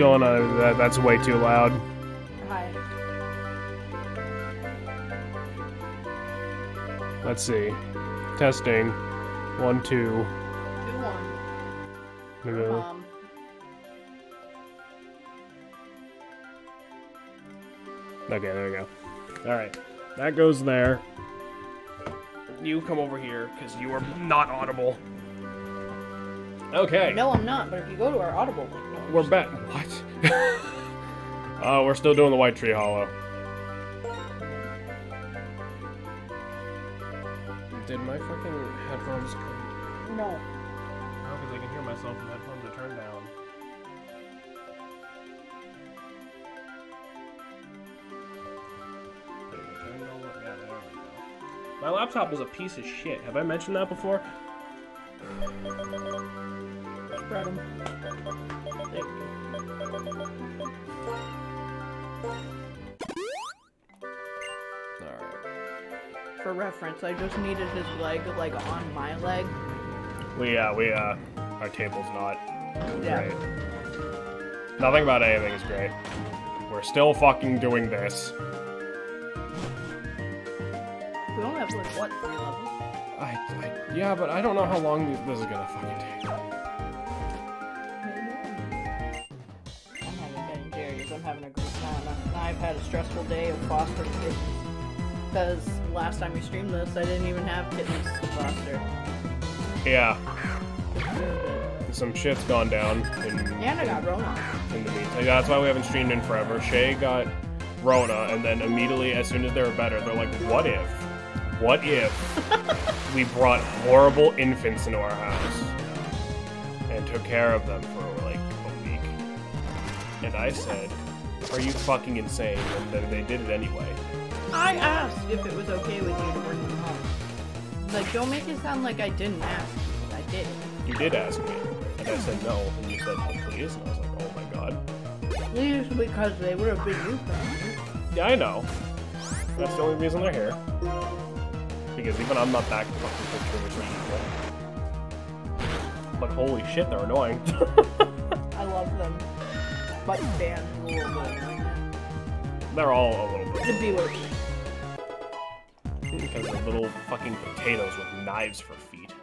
going on? That, that's way too loud. Hi. Let's see. Testing. One, two. Two one. Um, Okay, there we go. Alright. That goes there. You come over here, because you are not audible. Okay. no, I'm not. But if you go to our Audible link, We're back. What? uh, we're still doing the White Tree Hollow. Did my fucking headphones come? No. No, because I can hear myself and the headphones are turned down. Wait, they're turned all the way- yeah, there we. My laptop is a piece of shit. Have I mentioned that before? Spread 'em. There we go. Alright. For reference, I just needed his leg like on my leg. We, uh, we, uh, our table's not Yeah. great. Nothing about anything is great. We're still fucking doing this. We only have like what three levels? I, I, yeah, but I don't know how long this is gonna fucking take. Had a stressful day of fostering kittens. Because last time we streamed this, I didn't even have kittens to foster. Yeah, It's really good. some shit's gone down in, And I got Rona. in the meantime. That's why we haven't streamed in forever. Shay got Rona, and then immediately, as soon as they were better, they're like, what if? What if we brought horrible infants into our house and took care of them for like a week? And I said, are you fucking insane? And then they did it anyway. I asked if it was okay with you to bring them home. Like, don't make it sound like I didn't ask. But I did. You did ask me, and I said no, and you said, oh, please, and I was like, oh my god. Please, because they were a big friendly. Yeah, I know. That's the only reason they're here. Because even I'm not that fucking picture evil. But holy shit, they're annoying. I love them. But a little bit. they're all a little bit. Viewers. Because they're little fucking potatoes with knives for feet.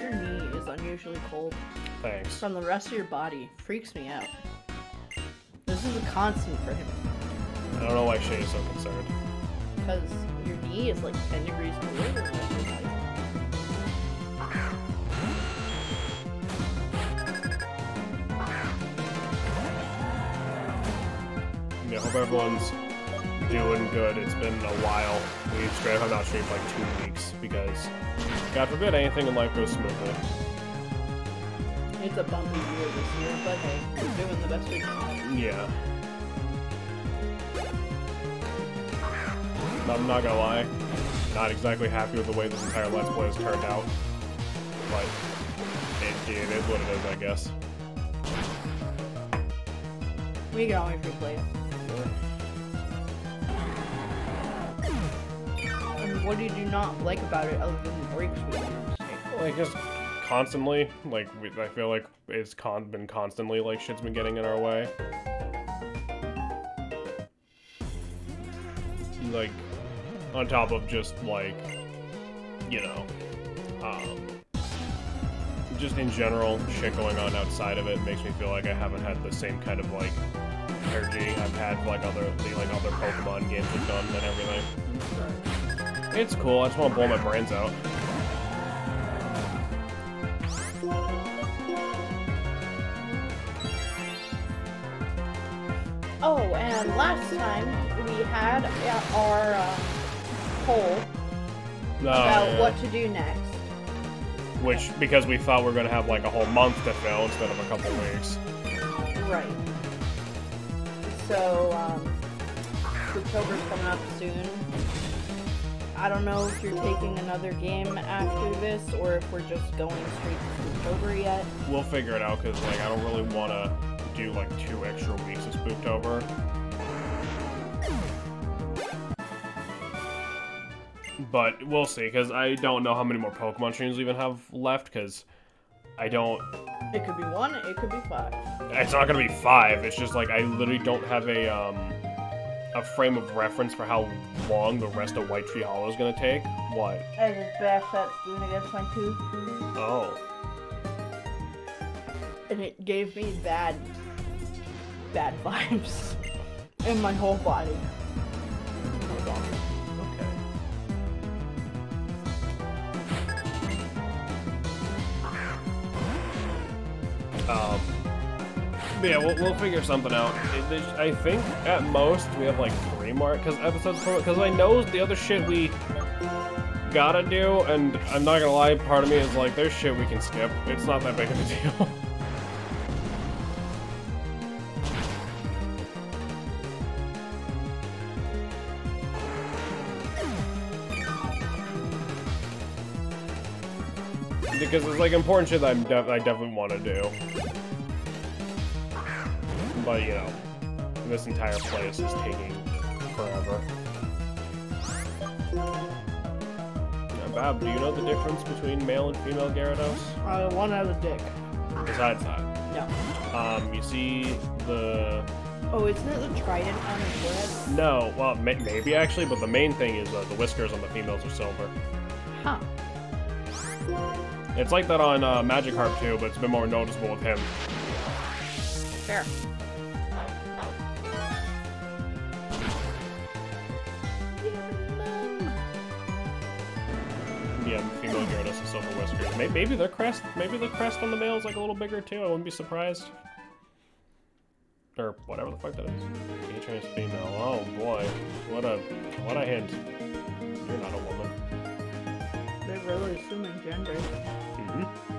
Your knee is unusually cold. Thanks. From the rest of your body. Freaks me out. This is a constant for him. I don't know why Shay is so concerned. Because your knee is like 10 degrees cooler hope everyone's doing good. It's been a while. We've straight have not streamed like two weeks because, God forbid, anything in life goes smoothly. It's a bumpy year this year, but hey, we're doing the best we can. Yeah. I'm not gonna lie, not exactly happy with the way this entire Let's Play has turned out. But it, it is what it is, I guess. We can always replay it. And what did you not like about it other than the breaks we used? Like just constantly, like we, I feel like it's con been constantly like shit's been getting in our way. Like on top of just like you know, um, just in general shit going on outside of it makes me feel like I haven't had the same kind of like energy I've had for, like other the like other Pokemon games have done and everything. It's cool. I just want to blow my brains out. Oh, and last time we had uh, our uh, poll No, about yeah. what to do next. Which, because we thought we were going to have like a whole month to fill instead of a couple weeks. Right. So, um, coming up soon. I don't know if you're taking another game after this or if we're just going straight to October yet. We'll figure it out because like I don't really want to do like two extra weeks of Spooktober. but we'll see because I don't know how many more Pokemon streams we even have left because I don't. It could be one, it could be five. It's not gonna be five. It's just like I literally don't have a um a frame of reference for how long the rest of White Tree Hollow is gonna take. What? I just bashed that spoon against my tooth, Oh. and it gave me bad, bad vibes in my whole body. Um. yeah, we'll, we'll figure something out. I think at most we have like three more cause episodes because I know the other shit we gotta do, and I'm not gonna lie, part of me is like, there's shit we can skip. It's not that big of a deal. Because it's like important shit that I'm def I definitely want to do. But you know, this entire place is taking forever. Now, Bab, do you know the difference between male and female Gyarados? Uh, one out of dick. Besides that, No. um, you see the Oh, isn't it the trident on his forehead? no, well, may maybe actually, but the main thing is uh, the whiskers on the females are silver. Huh. It's like that on uh, Magikarp too, but it's a bit more noticeable with him. Fair. Yeah, female Gyarados with silver whiskers. Maybe, maybe the crest, maybe the crest on the male is like a little bigger too. I wouldn't be surprised. Or whatever the fuck that is. H female. Oh boy, what a what a hint. You're not a woman. They're really assuming gender. Mm-hmm.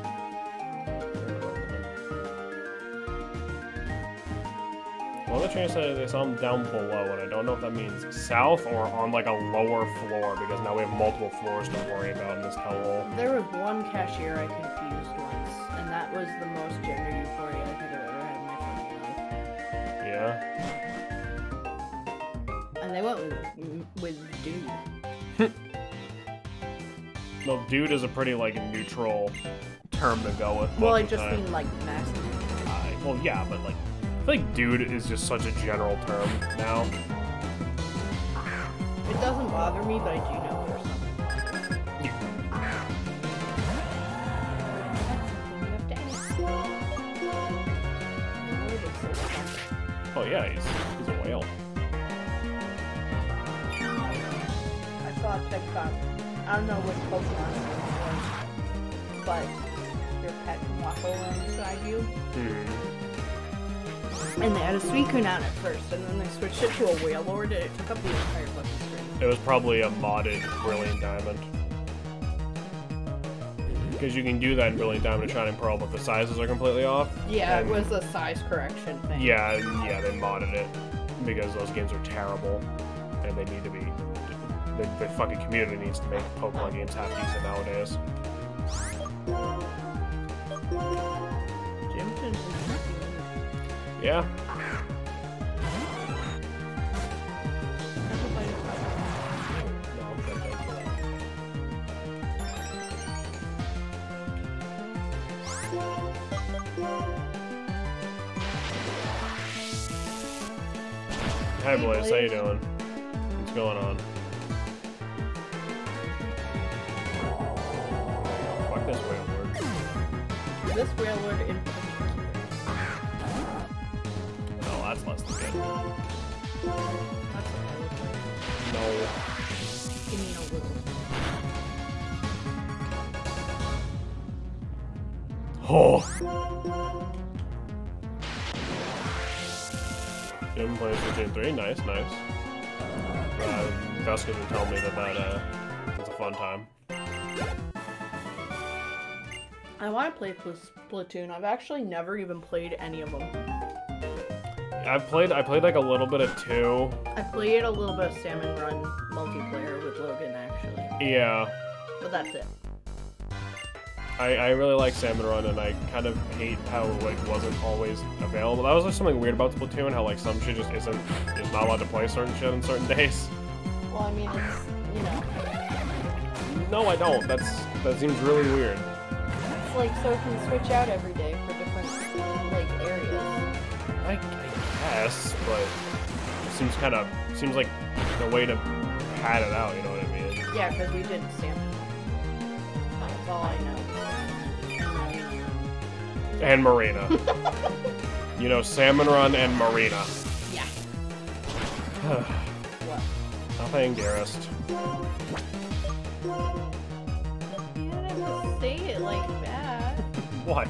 Well, the chance that they saw them down below, and I don't know if that means south or on like a lower floor, because now we have multiple floors to worry about in this hellhole. There was one cashier I confused once, and that was the most gender euphoria I think I've ever had in my fucking life. Yeah. And they went with, with dude. Well, dude is a pretty like neutral term to go with. Well, I just time. mean like masculine. Well, yeah, but like, I like dude is just such a general term now. It doesn't bother me, but I do know for some. Oh yeah, he's he's a whale. I saw a TikTok. I don't know which Pokemon it was, but your pet can walk alongside you. Hmm. And they had a Suicune on it first, and then they switched it to a Wailord, and it took up the entire fucking screen. It was probably a modded Brilliant Diamond. Because you can do that in Brilliant Diamond and Shining Pearl, but the sizes are completely off. Yeah, it was a size correction thing. Yeah, yeah, they modded it because those games are terrible, and they need to be. The, the fucking community needs to make Pokemon games half decent nowadays. Yeah, No, I'm good, thank you. Hi, Hey, Blaze. How you doing? What's going on? This Wailord in No, that's less than good. That's No. You mean a little. Oh. Jim plays Splatoon 3. Nice, nice. Uh, has been telling me that that uh, was a fun time. I want to play Pl- Splatoon. I've actually never even played any of them. I've played. I played like a little bit of two. I played a little bit of Salmon Run multiplayer with Logan actually, Yeah. but that's it. I, I really like Salmon Run, and I kind of hate how it like wasn't always available. That was like something weird about Splatoon, how like some shit just isn't is not allowed to play certain shit on certain days. Well, I mean, it's you know, no, I don't. That's that seems really weird. Like so it can switch out every day for different like areas. I, I guess, but it seems kind of seems like the way to pad it out. You know what I mean? Yeah, because we didn't salmon. That's all I know. And Marina. you know, Salmon Run and Marina. Yeah. what? Nothing, dearest. Say it like that. What?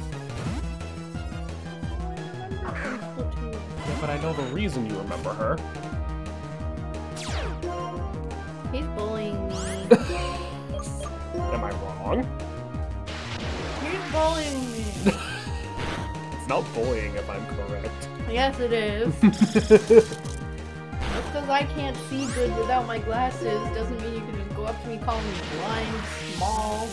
All I remember from Splatoon. Yeah, but I know the reason you remember her. He's bullying me. Am I wrong? He's bullying me. It's not bullying if I'm correct. Yes, it is. Just because I can't see good without my glasses doesn't mean you can just go up to me, call me blind, small.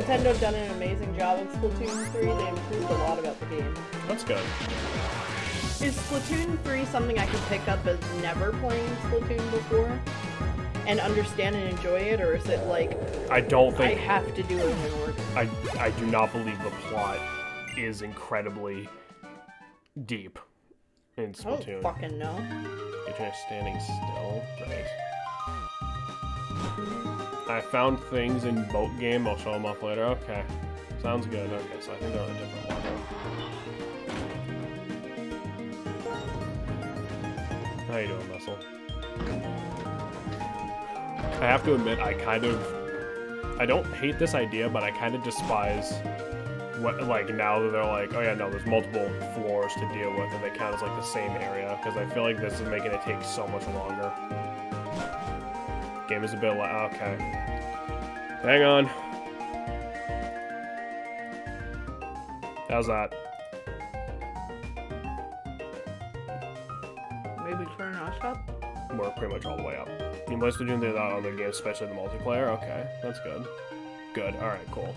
Nintendo done an amazing job with Splatoon 3. They improved a lot about the game. That's good. Is Splatoon 3 something I could pick up as never playing Splatoon before? And understand and enjoy it? Or is it like, I don't think I have to do it in order? I I do not believe the plot is incredibly deep in I Splatoon. fucking know. You're just standing still. Right. I found things in boat game. I'll show them off later. Okay. Sounds good. Okay, so I think they're on a different level. How you doing, Muscle? I have to admit, I kind of... I don't hate this idea, but I kind of despise what, like, now that they're like, oh yeah, no, there's multiple floors to deal with, and they count as, like, the same area, because I feel like this is making it take so much longer. Game is a bit like, okay. Hang on. How's that? Maybe turn us up? We're pretty much all the way up. You must be doing that on other game, especially the multiplayer? Okay, that's good. Good, alright, cool.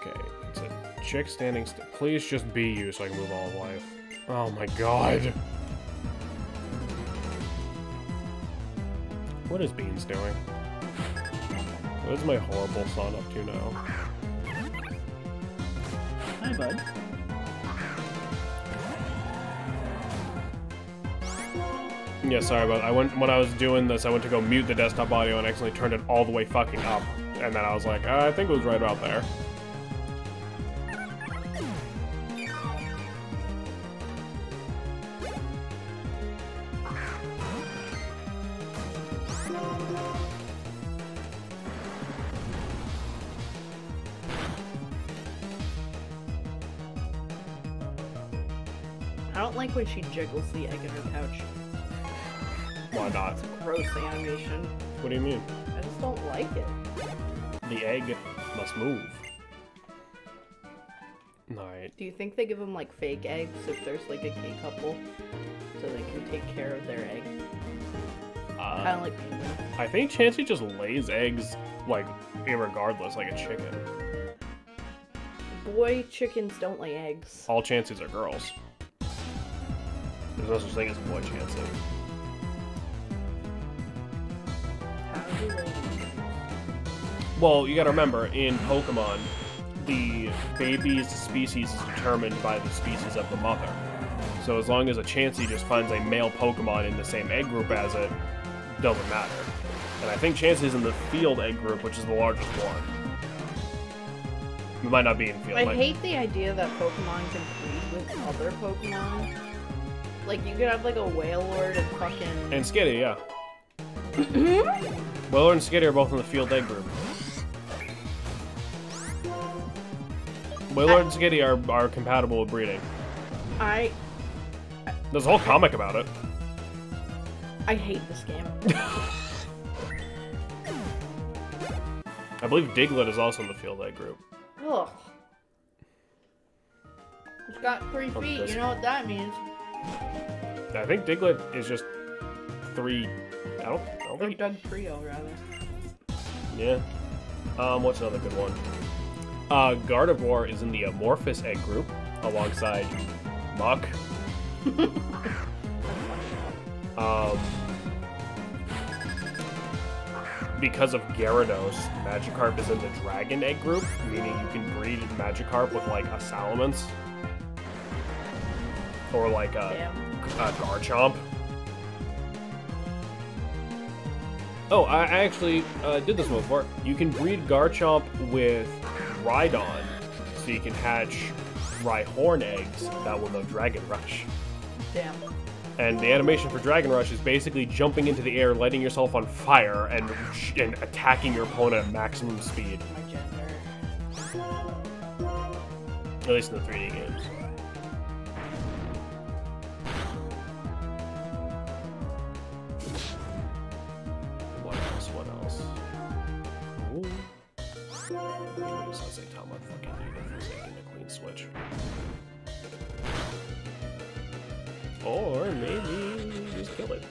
Okay, it's a chick standing still. Please just be you so I can move all of life. Oh my god. What is Beans doing? What is my horrible son up to now? Hi, bud. Yeah, sorry, but I went when I was doing this, I went to go mute the desktop audio and accidentally turned it all the way fucking up, and then I was like, I think it was right about there. Don't like when she jiggles the egg in her pouch. Why not? Gross animation. What do you mean? I just don't like it. The egg must move. Alright. Do you think they give them like fake eggs if there's like a gay couple? So they can take care of their egg? Kind Uh, of like penguins. I think Chansey just lays eggs, like, irregardless, like a chicken. Boy chickens don't lay eggs. All Chanseys are girls. There's no such thing as a boy Chansey. How? Well, you gotta remember, in Pokemon, the baby's species is determined by the species of the mother. So as long as a Chansey just finds a male Pokemon in the same egg group as it, doesn't matter. And I think Chansey's in the field egg group, which is the largest one. It might not be in field. I might- hate the idea that Pokemon can breed with other Pokemon. Like you could have like a Wailord and fucking. And Skitty, yeah. Mm-hmm. Wailord and Skitty are both in the field egg group. Wailord and Skitty are, are compatible with breeding. I There's a whole comic about it. I hate this game. I believe Diglett is also in the field egg group. Ugh. It's got three feet. You know what that means? I think Diglett is just three. I don't. I don't think. Doug Trio, rather. Yeah. Um, what's another good one? Uh, Gardevoir is in the Amorphous egg group alongside Muk. um, because of Gyarados, Magikarp is in the Dragon egg group, meaning you can breed Magikarp with like a Salamence or like a, Damn. a Garchomp. Oh, I I actually uh, did this one before. You can breed Garchomp with Rhydon, so you can hatch Rhyhorn eggs that will know Dragon Rush. Damn. And the animation for Dragon Rush is basically jumping into the air, lighting yourself on fire, and, and attacking your opponent at maximum speed. At least in the 3D games. Switch. Or maybe just kill it.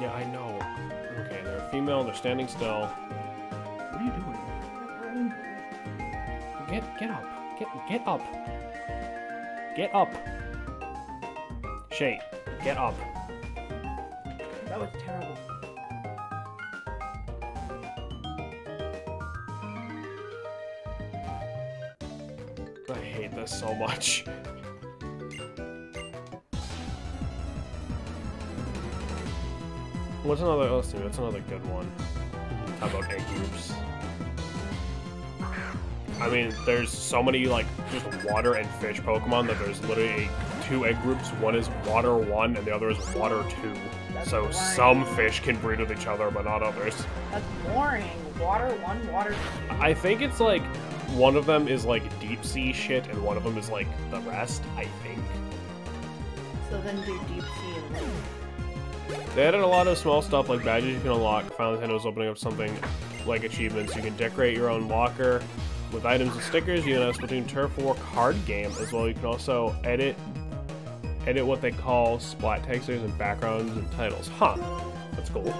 Yeah, I know. Okay, they're female, they're standing still. What are you doing? Get get up. Get get up. Get up. Shay, get up. Much. What's another? Let's see. What's another good one? How about egg groups? I mean, there's so many like just water and fish Pokemon that there's literally two egg groups. One is water one, and the other is water two. That's so boring. some fish can breed with each other, but not others. That's boring. Water one, water two. I think it's like one of them is like sea shit, and one of them is like the rest. I think. So then do deep sea and. They added a lot of small stuff like badges you can unlock. Final Nintendo's opening up something like achievements. You can decorate your own locker with items and stickers. You can have Splatoon Turf War card game as well. You can also edit edit what they call splat textures and backgrounds and titles. Huh. That's cool.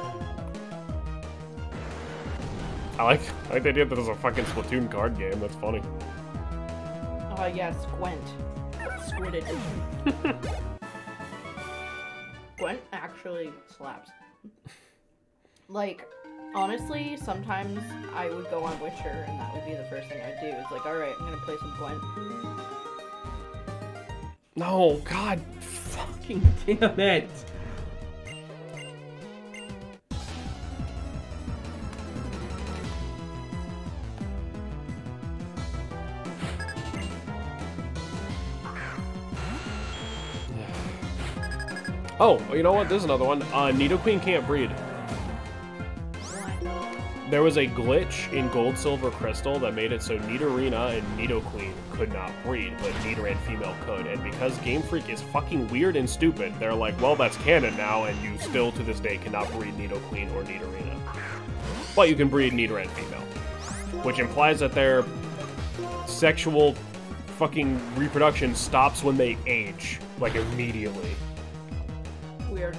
I like I like the idea that there's a fucking Splatoon card game. That's funny. Oh yeah, Squint. Edition. Gwent actually slaps. Like, honestly, sometimes I would go on Witcher and that would be the first thing I'd do. It's like, alright, I'm gonna play some Gwent. No, God, fucking damn it. Oh, you know what? There's another one. Uh, Nidoqueen can't breed. There was a glitch in Gold, Silver, Crystal that made it so Nidorina and Nidoqueen could not breed, but Nidoran female could. And because Game Freak is fucking weird and stupid, they're like, well, that's canon now, and you still to this day cannot breed Nidoqueen or Nidorina. But you can breed Nidoran female, which implies that their sexual fucking reproduction stops when they age, like immediately. Weird.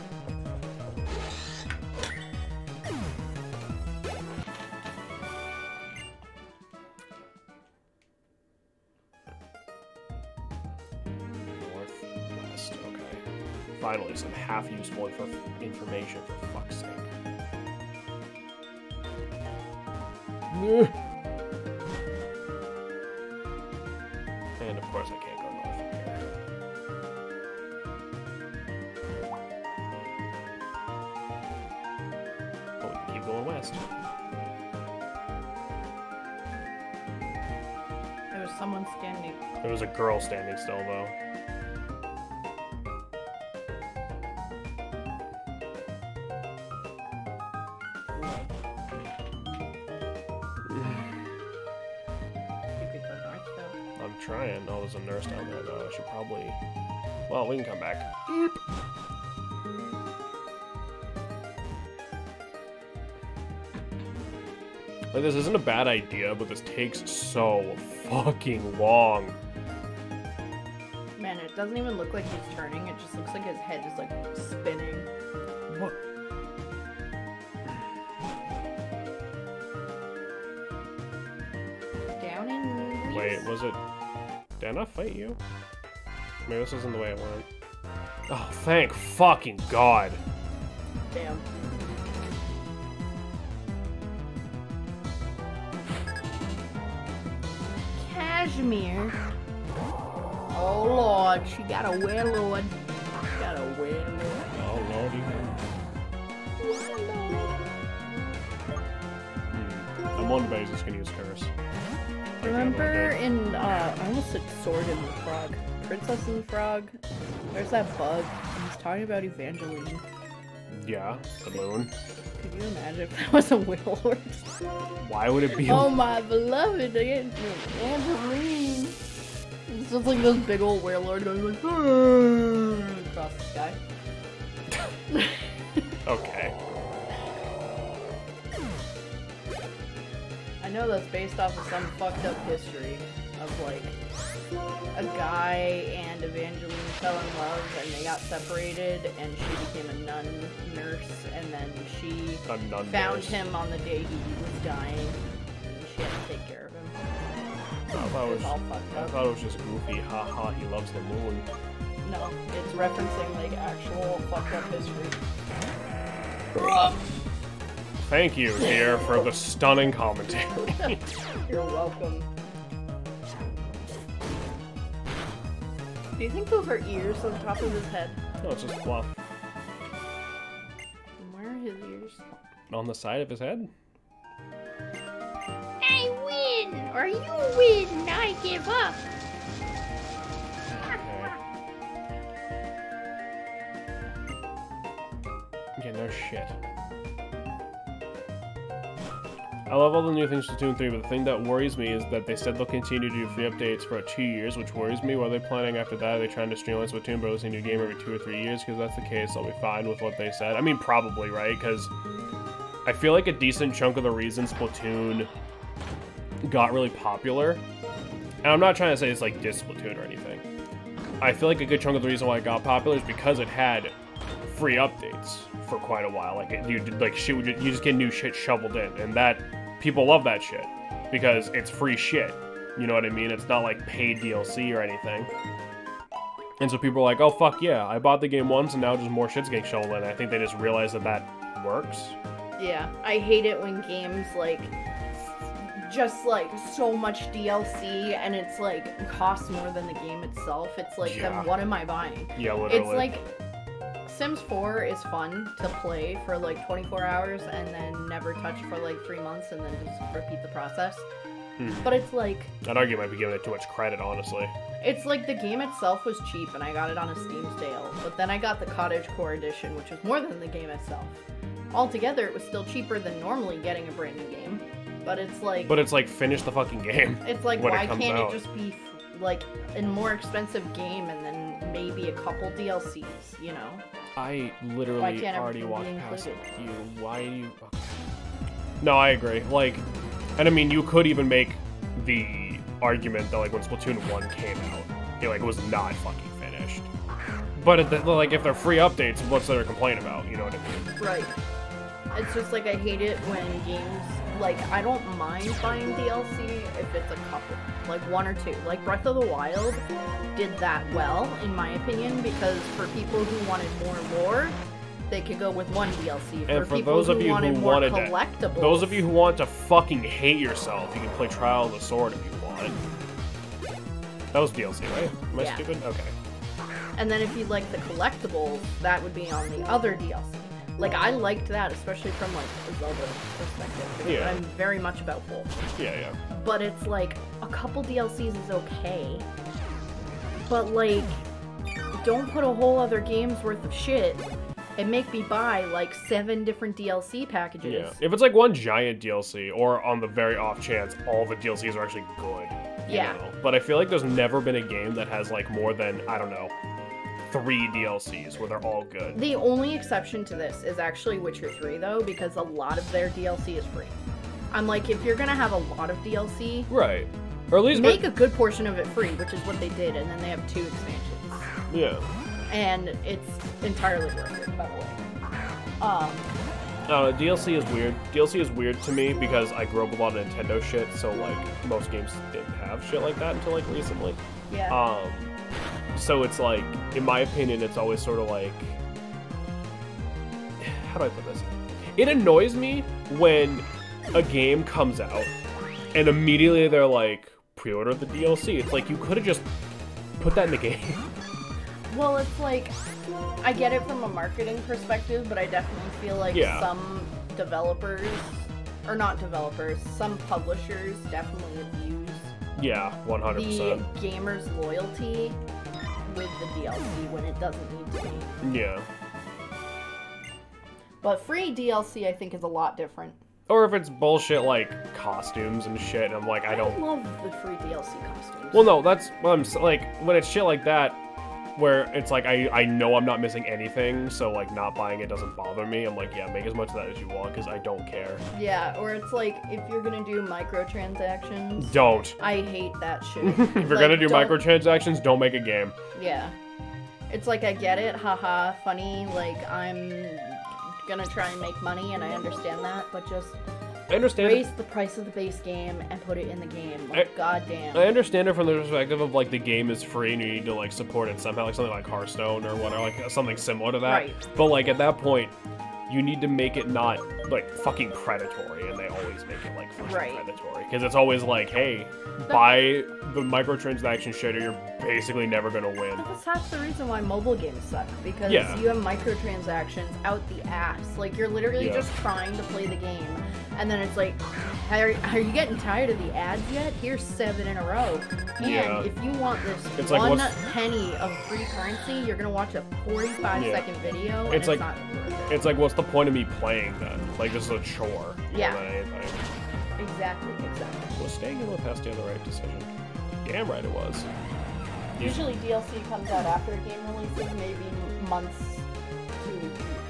Northwest, okay. Finally, some half useful inf information for fuck's sake. And of course, I can't girl standing still, though. You could go north though. I'm trying. Oh, there's a nurse down there, though. I should probably. Well, we can come back. Like, this isn't a bad idea, but this takes so fucking long. Man, and it doesn't even look like he's turning. It just looks like his head is like spinning. What? Down in. Wait, was it? Did I fight you? Maybe this isn't the way it went. Oh, thank fucking god. Damn. Cashmere. Oh lord, she got a Wailord. She got a Wailord. Oh lordy. Hmm. I'm wondering if he's gonna use curse. Like the other one Remember in uh I almost said sword in the frog. Princess and the Frog. There's that bug. He's talking about Evangeline. Yeah, the moon. Could you imagine if that was a Wailord? Why would it be? Oh my beloved Evangeline. It's just like this big old Wailord going like across the sky. Okay. I know that's based off of some fucked up history of like a guy and Evangeline fell in love and they got separated and she became a nun nurse and then she nun found nurse. him on the day he was dying and she had to take care of him. I thought it was. all fucked I thought it was just goofy. Ha ha. He loves the moon. No, it's referencing like actual fucked up history. Thank you, dear, for the stunning commentary. You're welcome. Do you think those are ears on top of his head? no, it's just fluff And Where are his ears? on the side of his head. Or you win, and I give up. Okay. No shit. I love all the new things to Splatoon 3, but the thing that worries me is that they said they'll continue to do free updates for two years, which worries me. What are they planning after that? Are they trying to streamline Splatoon by releasing a new game every two or three years? Because that's the case, I'll be fine with what they said. I mean, probably, right? Because I feel like a decent chunk of the reason Splatoon got really popular, and I'm not trying to say it's like diss Splatoon or anything. I feel like a good chunk of the reason why it got popular is because it had free updates for quite a while. Like it, you like shit, would you just get new shit shoveled in, and that people love that shit because it's free shit. You know what I mean? It's not like paid DLC or anything. And so people are like, "Oh fuck yeah, I bought the game once, and now just more shit's getting shoveled in." I think they just realized that that works. Yeah, I hate it when games like just like so much DLC and it's like costs more than the game itself. It's like Yeah. then what am I buying? Yeah, literally. It's like Sims 4 is fun to play for like 24 hours and then never touch for like 3 months and then just repeat the process. Hmm. But it's like I'd argue I might be giving it too much credit, honestly. it's like the game itself was cheap and I got it on a Steam sale, but then I got the Cottage Core edition, which was more than the game itself. Altogether, it was still cheaper than normally getting a brand new game. But it's like But it's like finish the fucking game. it's like it why comes can't out. it just be like a more expensive game and then maybe a couple DLCs, you know? I literally already walked past you. Why do you? okay. No, I agree. Like, and I mean, you could even make the argument that like when Splatoon one came out, it like was not fucking finished. But the, like, if they're free updates, what's there to complain about? You know what I mean? Right. It's just like I hate it when games like I don't mind buying DLC if it's a couple, like one or two. Like Breath of the Wild did that well, in my opinion, because for people who wanted more lore, they could go with one DLC. And for people those who of you who wanted more wanted to- collectibles, Those of you who want to fucking hate yourself, you can play Trial of the Sword if you want. That was DLC, right? Am I Yeah. stupid? Okay. and then if you like the collectibles, that would be on the other DLC. Like I liked that, especially from like a Zelda perspective, because Yeah. I'm very much about both. Yeah, yeah. but it's like a couple DLCs is okay. But like, don't put a whole other game's worth of shit and make me buy like seven different DLC packages. Yeah. If it's like one giant DLC, or on the very off chance all the DLCs are actually good. Yeah. know? But I feel like there's never been a game that has like more than, I don't know, three DLCs where they're all good. The only exception to this is actually Witcher 3 though, because a lot of their DLC is free. I'm like, if you're gonna have a lot of DLC, Right. Or at least make a good portion of it free, which is what they did, and then they have two expansions, yeah. and it's entirely worth it. By the way. Um, I don't DLC is weird. DLC is weird to me because I grew up with a lot of Nintendo shit, so like most games didn't have shit like that until like recently. yeah. Um, so it's like, in my opinion, it's always sort of like, how do I put this? It annoys me when a game comes out and immediately they're like, pre-order the DLC. It's like you could have just put that in the game. Well, it's like I get it from a marketing perspective, but I definitely feel like Yeah. some developers, or not developers, some publishers definitely yeah, one hundred the percent. gamer's loyalty with the DLC when it doesn't need to be. Yeah. But free DLC, I think, is a lot different. Or if it's bullshit like costumes and shit, and I'm like, I I don't. love the free DLC costumes. Well, no, that's what I'm like when it's shit like that, where it's like I I know I'm not missing anything, so like not buying it doesn't bother me. I'm like, yeah, make as much of that as you want because I don't care. yeah, or it's like if you're gonna do microtransactions. Don't. I hate that shit. if you're gonna do microtransactions, don't make a game. Yeah. It's like I get it, haha, funny, like I'm gonna try and make money and I understand that, but just I understand. raise the price of the base game and put it in the game. Like I- goddamn. I understand it from the perspective of like the game is free and you need to like support it somehow, like something like Hearthstone or whatever, like something similar to that. Right. But like at that point, you need to make it not like fucking predatory, and they always make it like fucking Right. predatory because it's always like, hey, buy the microtransaction shit, or you're basically never gonna win. But that's half the reason why mobile games suck because Yeah. you have microtransactions out the ass. Like you're literally Yeah. just trying to play the game, and then it's like, are, are you getting tired of the ads yet? Here's seven in a row. And Yeah. if you want this It's one what's- penny of free currency, you're gonna watch a 45 Yeah. second video, and It's it's, like- not worth it. It's like, what's the point of me playing then? Like this is a chore. Yeah. Exactly, exactly. Was staying in the Lepestia the right decision? Damn right it was. Usually DLC comes out after a game releases, maybe months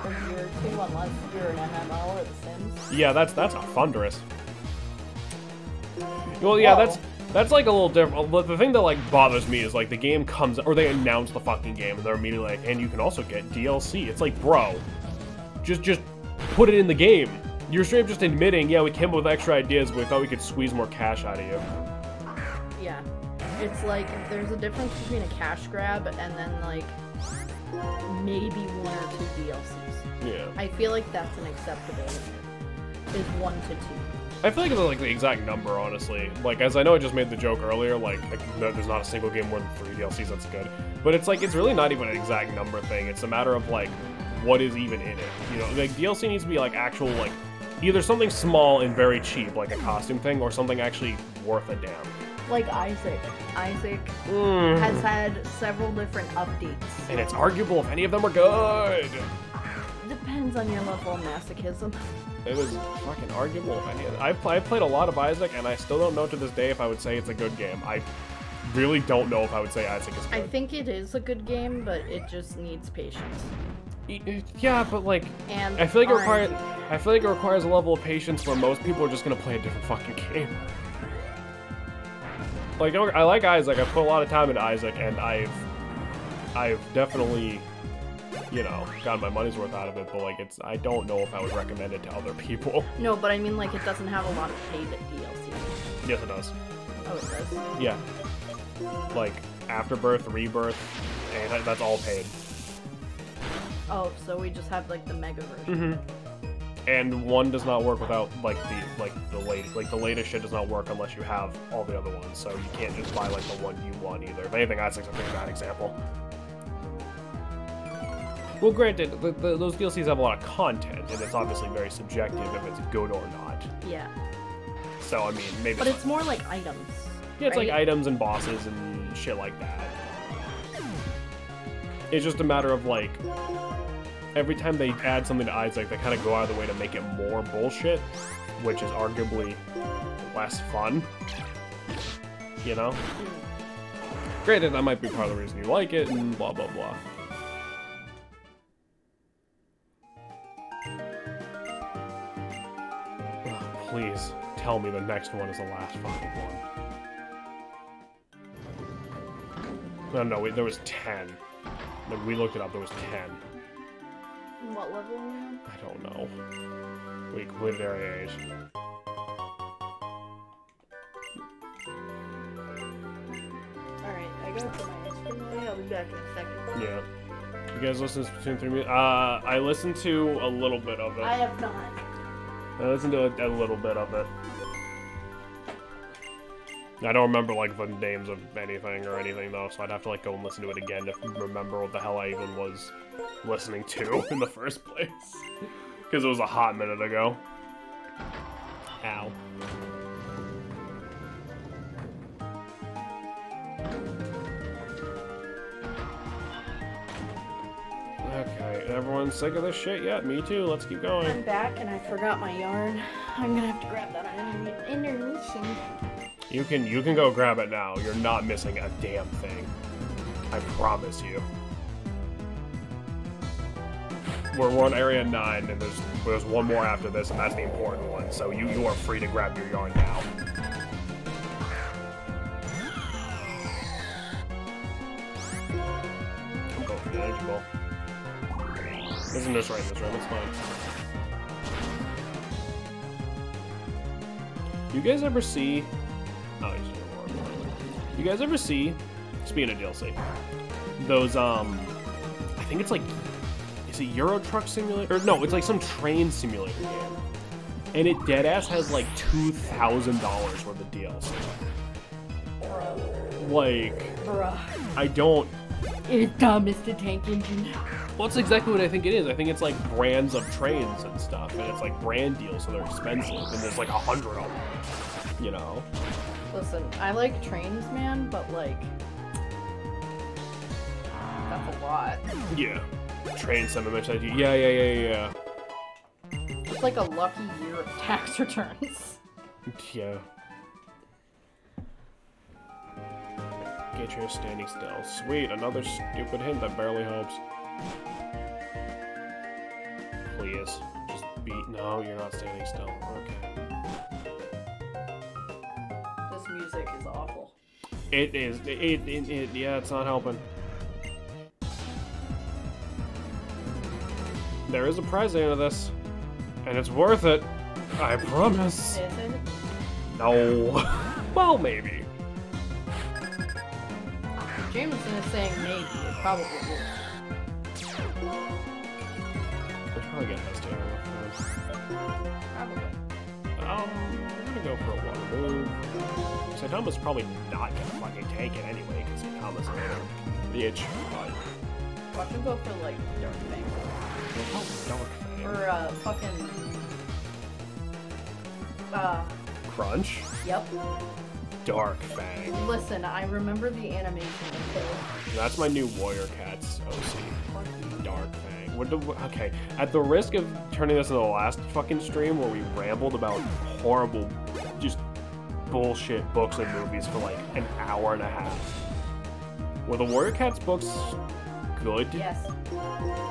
to year two, unless you're an MMO or Sims. Yeah, that's that's a thunderous. Well, yeah, Whoa. that's that's like a little different. Uh, but the thing that like bothers me is like the game comes or they announce the fucking game and they're immediately like, and you can also get DLC. It's like, bro, just just put it in the game. You're straight up just admitting, yeah, we came up with extra ideas, but we thought we could squeeze more cash out of you. Yeah. It's like there's a difference between a cash grab and then like maybe one or two DLCs. Yeah. I feel like that's an acceptable is one to two. I feel like it's like the exact number, honestly. Like, as I know I just made the joke earlier, like, like, no- there's not a single game more than three DLCs that's good. But it's like, it's really not even an exact number thing. It's a matter of, like, what is even in it. You know, like, DLC needs to be, like, actual, like, either something small and very cheap, like a costume thing, or something actually worth a damn. Like Isaac. Isaac Mm. has had several different updates. And it's arguable if any of them are good. Depends on your level of masochism. It was fucking arguable if any of them. I, I played a lot of Isaac, and I still don't know to this day if I would say it's a good game. I really don't know if I would say Isaac is good. I think it is a good game, but it just needs patience. Yeah, but like, And I feel like it requires. I feel like it requires a level of patience where most people are just gonna play a different fucking game. Like, I like Isaac. I put a lot of time into Isaac, and I've, I've definitely, you know, gotten my money's worth out of it. But like, it's. I don't know if I would recommend it to other people. No, but I mean like it doesn't have a lot of paid DLC. yes, it does. Oh, it does. Yeah. Like Afterbirth, Rebirth, and that's all paid. Oh, so we just have like the mega version. Mm-hmm. and one does not work without like the like the late like the latest shit does not work unless you have all the other ones. So you can't just buy like the one you want either. If anything, that's like a pretty bad example. Well, granted, the, the, those DLCs have a lot of content, and it's obviously very subjective if it's good or not. Yeah, So I mean, maybe but it's more like items. yeah, it's like items and bosses and shit like that. It's just a matter of like every time they add something to Isaac, they kind of go out of the way to make it more bullshit, which is arguably less fun. You know? Mm. Granted, that might be part of the reason you like it, and blah blah blah. Please tell me the next one is the last fucking one. No, no, wait, there was 10. No, we looked it up, there was 10. What level are we on? I don't know. We completed Area 8. Alright, I gotta put my ice cream away. I'll be back in a second. Yeah. You guys listen to Splatoon 3 music? Uh, I listened to a little bit of it. I have not. I listened to a, a little bit of it. I don't remember like the names of anything or anything though, so I'd have to like go and listen to it again to remember what the hell I even was listening to in the first place. Because it was a hot minute ago. Ow. Okay, everyone sick of this shit yet? Me too, let's keep going. I'm back and I forgot my yarn. I'm gonna have to grab that on inter- intermission. You can you can go grab it now. You're not missing a damn thing. I promise you. We're, we're on area nine, and there's there's one more after this, and that's the important one. So you you are free to grab your yarn now. I'm going for the energy ball. Isn't this right? This right? That's fine. You guys ever see? Oh, he's doing. You guys ever see? Speaking of DLC, those um, I think it's like, is it Euro Truck Simulator? Or no, it's like some train simulator game, and it dead ass has like two thousand dollars worth of DLC. Like, Bruh. I don't. It's Thomas the Tank Engine. Well, that's exactly what I think it is. I think it's like brands of trains and stuff, and it's like brand deals, so they're expensive, and there's like a hundred of them. You know. Listen, I like trains, man, but like. That's a lot. Yeah. Train Simulator. Yeah, yeah, yeah, yeah. It's like a lucky year of tax returns. Yeah. Get your standing still. Sweet, another stupid hint that barely helps. Please, just be. No, you're not standing still. Okay. This music is awful. It is. It, it, it, yeah, it's not helping. There is a prize at the end of this, and it's worth it. I promise. Is it? No. well, maybe. Jameson is saying maybe. It probably is. Let's probably get this together. Probably. Um, I'm gonna go for a water move. Saitama's probably not gonna fucking take it anyway, because Saitama's a bitch. But Watch him go for like Dark Fang. how dark thing? Or uh, fucking. Uh, Crunch? yep. Dark Fang. Listen, I remember the animation. That's my new Warrior Cats OC. Dark Fang. What do, okay, at the risk of turning this into the last fucking stream where we rambled about horrible, just bullshit books and movies for like an hour and a half. Were the Warrior Cats books good? Yes.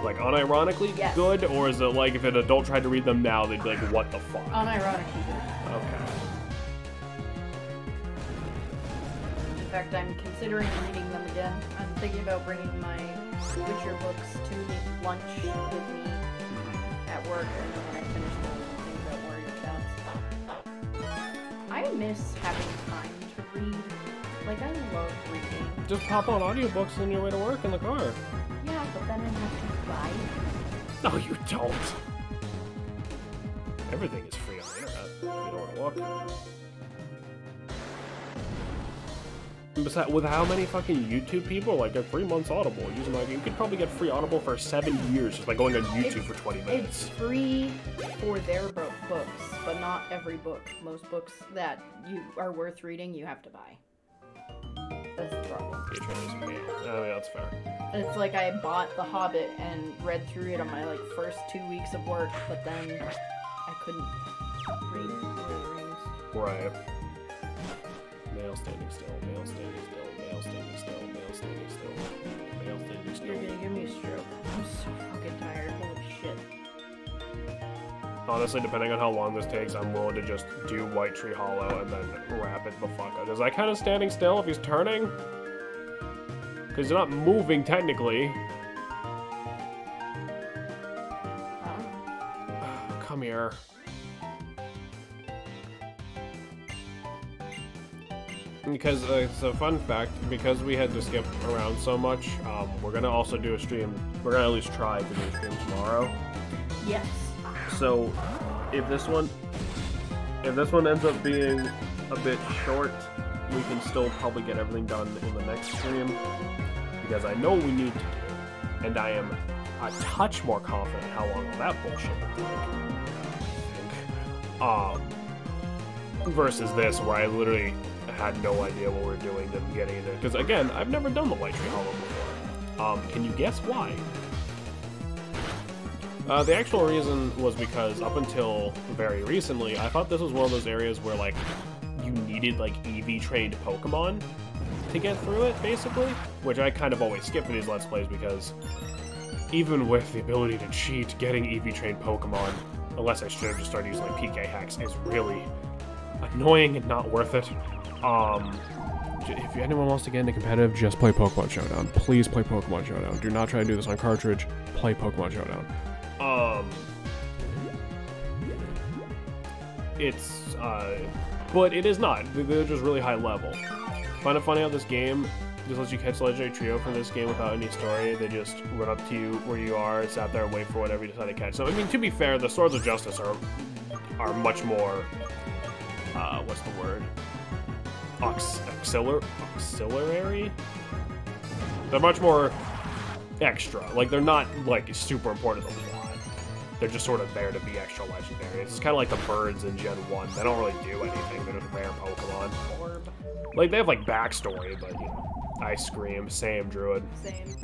Like unironically Yes. good, or is it like if an adult tried to read them now, they'd be like, "What the fuck?" Unironically good. Okay. Fact, I'm considering reading them again. I'm thinking about bringing my Witcher books to lunch with me at work, and then when I finish them, I'll think about Warrior Cats. I miss having time to read. Like, I love reading. Just pop on audiobooks on your way to work in the car. Yeah, but then I have to buy. No, you don't. Everything is free on the internet. You don't want to look. Besides, with how many fucking YouTube people like get three months Audible using like you could probably get free Audible for seven years just by going on YouTube It's- for twenty minutes. It's free for their books, but not every book. Most books that you are worth reading, you have to buy. That's the problem. Patreon is me. Oh yeah, that's fair. It's like I bought The Hobbit and read through it on my like first two weeks of work, but then I couldn't read Lord of the Rings. Right. Male standing still. Male standing still. Male standing still. Male standing still. Male standing You're gonna give me a stroke. I'm so fucking tired. Holy shit. Honestly, depending on how long this takes, I'm willing to just do White Tree Hollow and then wrap it the fuck up. Is that kind of standing still if he's turning? Because they're not moving technically. Oh. Come here. Because uh, it's a fun fact, because we had to skip around so much, um, we're gonna also do a stream. We're gonna at least try to do a stream tomorrow. Yes. So, if this one, if this one ends up being a bit short, we can still probably get everything done in the next stream. Because I know we need to, and I am a touch more confident how long that bullshit will take. Um, versus this, where I literally had no idea what we were doing to getting into. Because again, I've never done the White Tree Hollow before. Um, can you guess why? Uh, the actual reason was because up until very recently, I thought this was one of those areas where like you needed like EV trained Pokemon to get through it, basically. Which I kind of always skip in these Let's Plays because even with the ability to cheat, getting EV trained Pokemon, unless I should have just started using like PK hacks, is really annoying and not worth it. Um, if anyone wants to get into competitive, just play Pokemon Showdown. Please play Pokemon Showdown. Do not try to do this on cartridge. Play Pokemon Showdown. Um, it's uh, but it is not. They- They're just really high level. Find it funny how this game just lets you catch Legendary Trio from this game without any story. They just run up to you where you are, sit there and wait for whatever you decide to catch. So I mean, to be fair, the Swords of Justice are are much more. Uh, what's the word? Aux- auxiliar auxiliary. They're much more extra. Like they're not like super important to the plot. They're just sort of there to be extra legendary. It's kind of like the birds in Gen One. They don't really do anything. They're just rare Pokemon. Like they have like backstory, but you know, Ice Cream, same Druid. Same.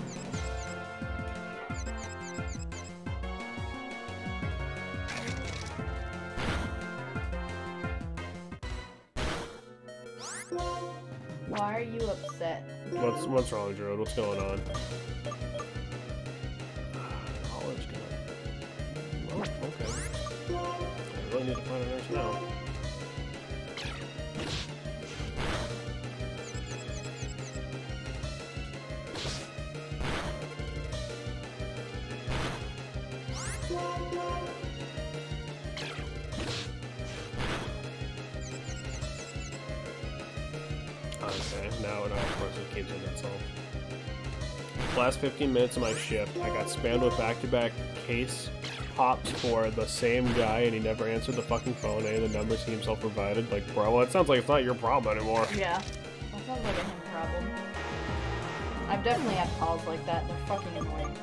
Why are you upset? What's what's wrong, Druid? What's going on? College guy. Oh, okay. I really need to find a nurse now. Now of course it keeps it itself. Last 15 minutes of my shift, I got spammed with back-to-back case pops for the same guy, and he never answered the fucking phone. Any of the numbers he himself provided. Like, bro, well, it sounds like it's not your problem anymore. Yeah. That sounds like a him problem. I've definitely had calls like that. They're fucking annoying.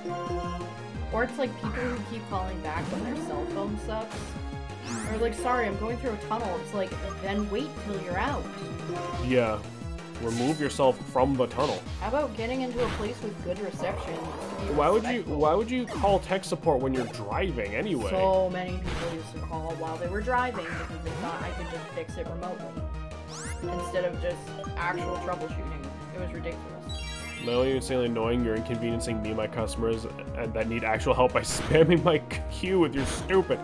Or it's like people who keep calling back when their cell phone sucks. Or like, sorry, I'm going through a tunnel. It's like, then wait till you're out. Yeah. Remove yourself from the tunnel. How about getting into a place with good reception? Why would you? Why would you call tech support when you're driving anyway? So many people used to call while they were driving because they thought I could just fix it remotely. Instead of just actual troubleshooting. It was ridiculous. Not only insanely annoying, you're inconveniencing me, my customers, and that need actual help by spamming my queue with your stupid.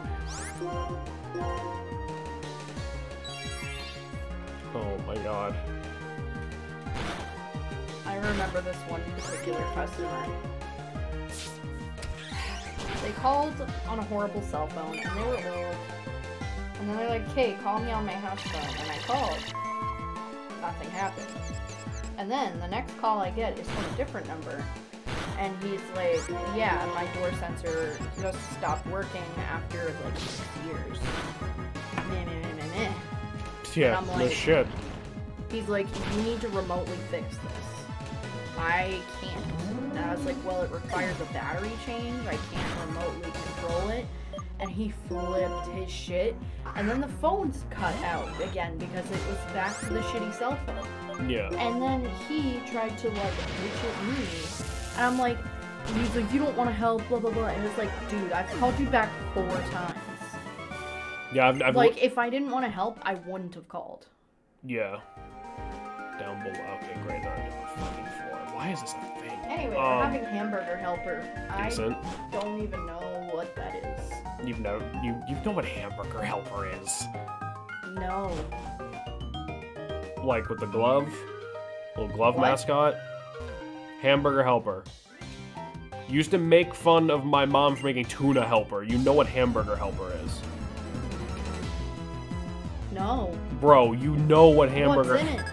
Oh my god. Remember this one particular customer. They called on a horrible cell phone and they were old. And then they're like, hey, call me on my house phone. And I called. Nothing happened. And then the next call I get is from a different number. And he's like, yeah, my door sensor just stopped working after like six years. Meh, meh, meh, meh, meh. Yeah, I'm no shit. He's like, you need to remotely fix this. I can't. And I was like, well, it requires a battery change. I can't remotely control it. And he flipped his shit. And then the phone's cut out again because it was back to the shitty cell phone. Yeah. And then he tried to like bitch at me. And I'm like, he's like, you don't want to help, blah, blah, blah. And it's like, dude, I've called you back four times. Yeah, I've, I've Like, if I didn't want to help, I wouldn't have called. yeah. Down below. Okay, great. Not Why is this a thing? Anyway, we're Um, having hamburger helper. Decent. I don't even know what that is. You've know you you know what hamburger helper is? No. Like with the glove, little glove What? mascot. Hamburger helper. Used to make fun of my mom for making tuna helper. You know what hamburger helper is. No. Bro, you know what hamburger What's in it?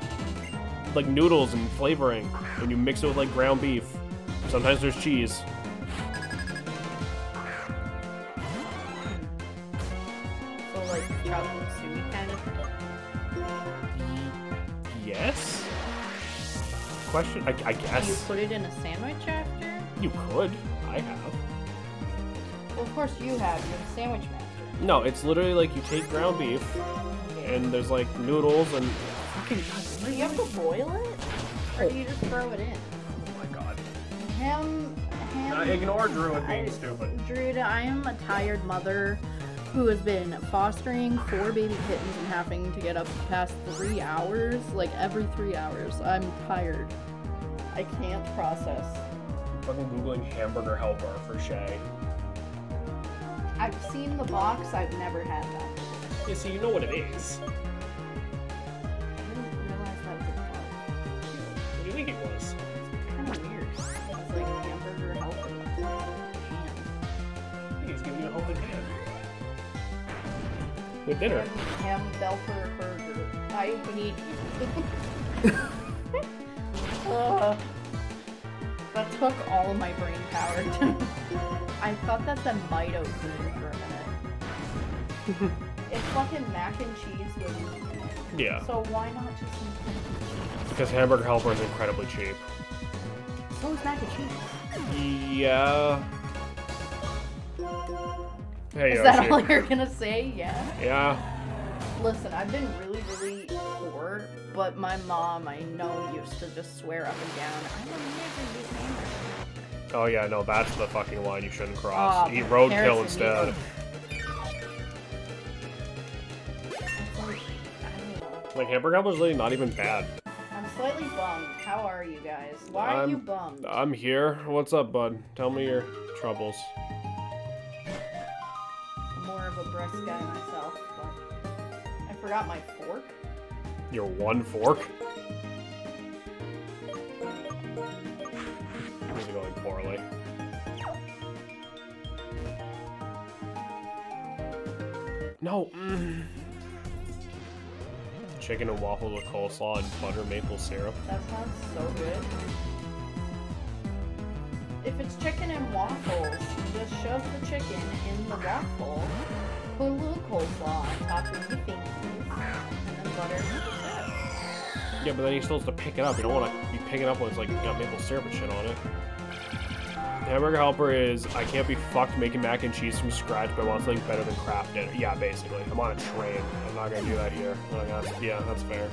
Like noodles and flavoring, and you mix it with like ground beef. Sometimes there's cheese. So like chocolate suey kind of. Yes? Question? I, I Do you guess. put it in a sandwich after? You could. I have. Well, of course you have. You're the sandwich master. No, it's literally like you take ground beef, and there's like noodles and. Fucking Do you have to boil it, or do you just throw it in? Oh my god. Ham. Ham. ignore Druid being I- stupid. Druid, I am a tired mother who has been fostering four baby kittens and having to get up past three hours, like every three hours. I'm tired. I can't process. Fucking googling hamburger helper for Shay. I've seen the box, I've never had that. Yeah, see, you know what it is. With dinner. Ham Belfer burger. I you. Ugh. Uh, that took all of my brain power. to- I thought that the Mito food for a minute. it's fucking mac and cheese with meat. Yeah. So why not just mac and cheese? Because hamburger helper is incredibly cheap. So is mac and cheese. Yeah. Hey, Is that all you're gonna say? Yeah. Yeah. Listen, I've been really, really poor, but my mom, I know, used to just swear up and down, I will never eat hamburger. Oh yeah, no, that's the fucking line you shouldn't cross. Ah, Eat roadkill instead. like, hamburger helper's really not even bad. I'm slightly bummed. How are you guys? Why are I'm- you bummed? I'm here. What's up, bud? Tell me your troubles. I'm more of a breast guy myself, but I forgot my fork. Your one fork? This is going poorly. No. mm. Chicken and waffles with coleslaw and butter maple syrup. That sounds so good. If it's chicken and waffles, just shove the chicken in the waffle, and then butter. Yeah, but then he still has to pick it up. You don't want to be picking up when it's like got maple syrup and shit on it. The hamburger helper is I can't be fucked making mac and cheese from scratch, but I want something better than Kraft Dinner. Yeah, basically. I'm on a train. I'm not gonna do that here. Oh, like, that's- yeah, that's fair.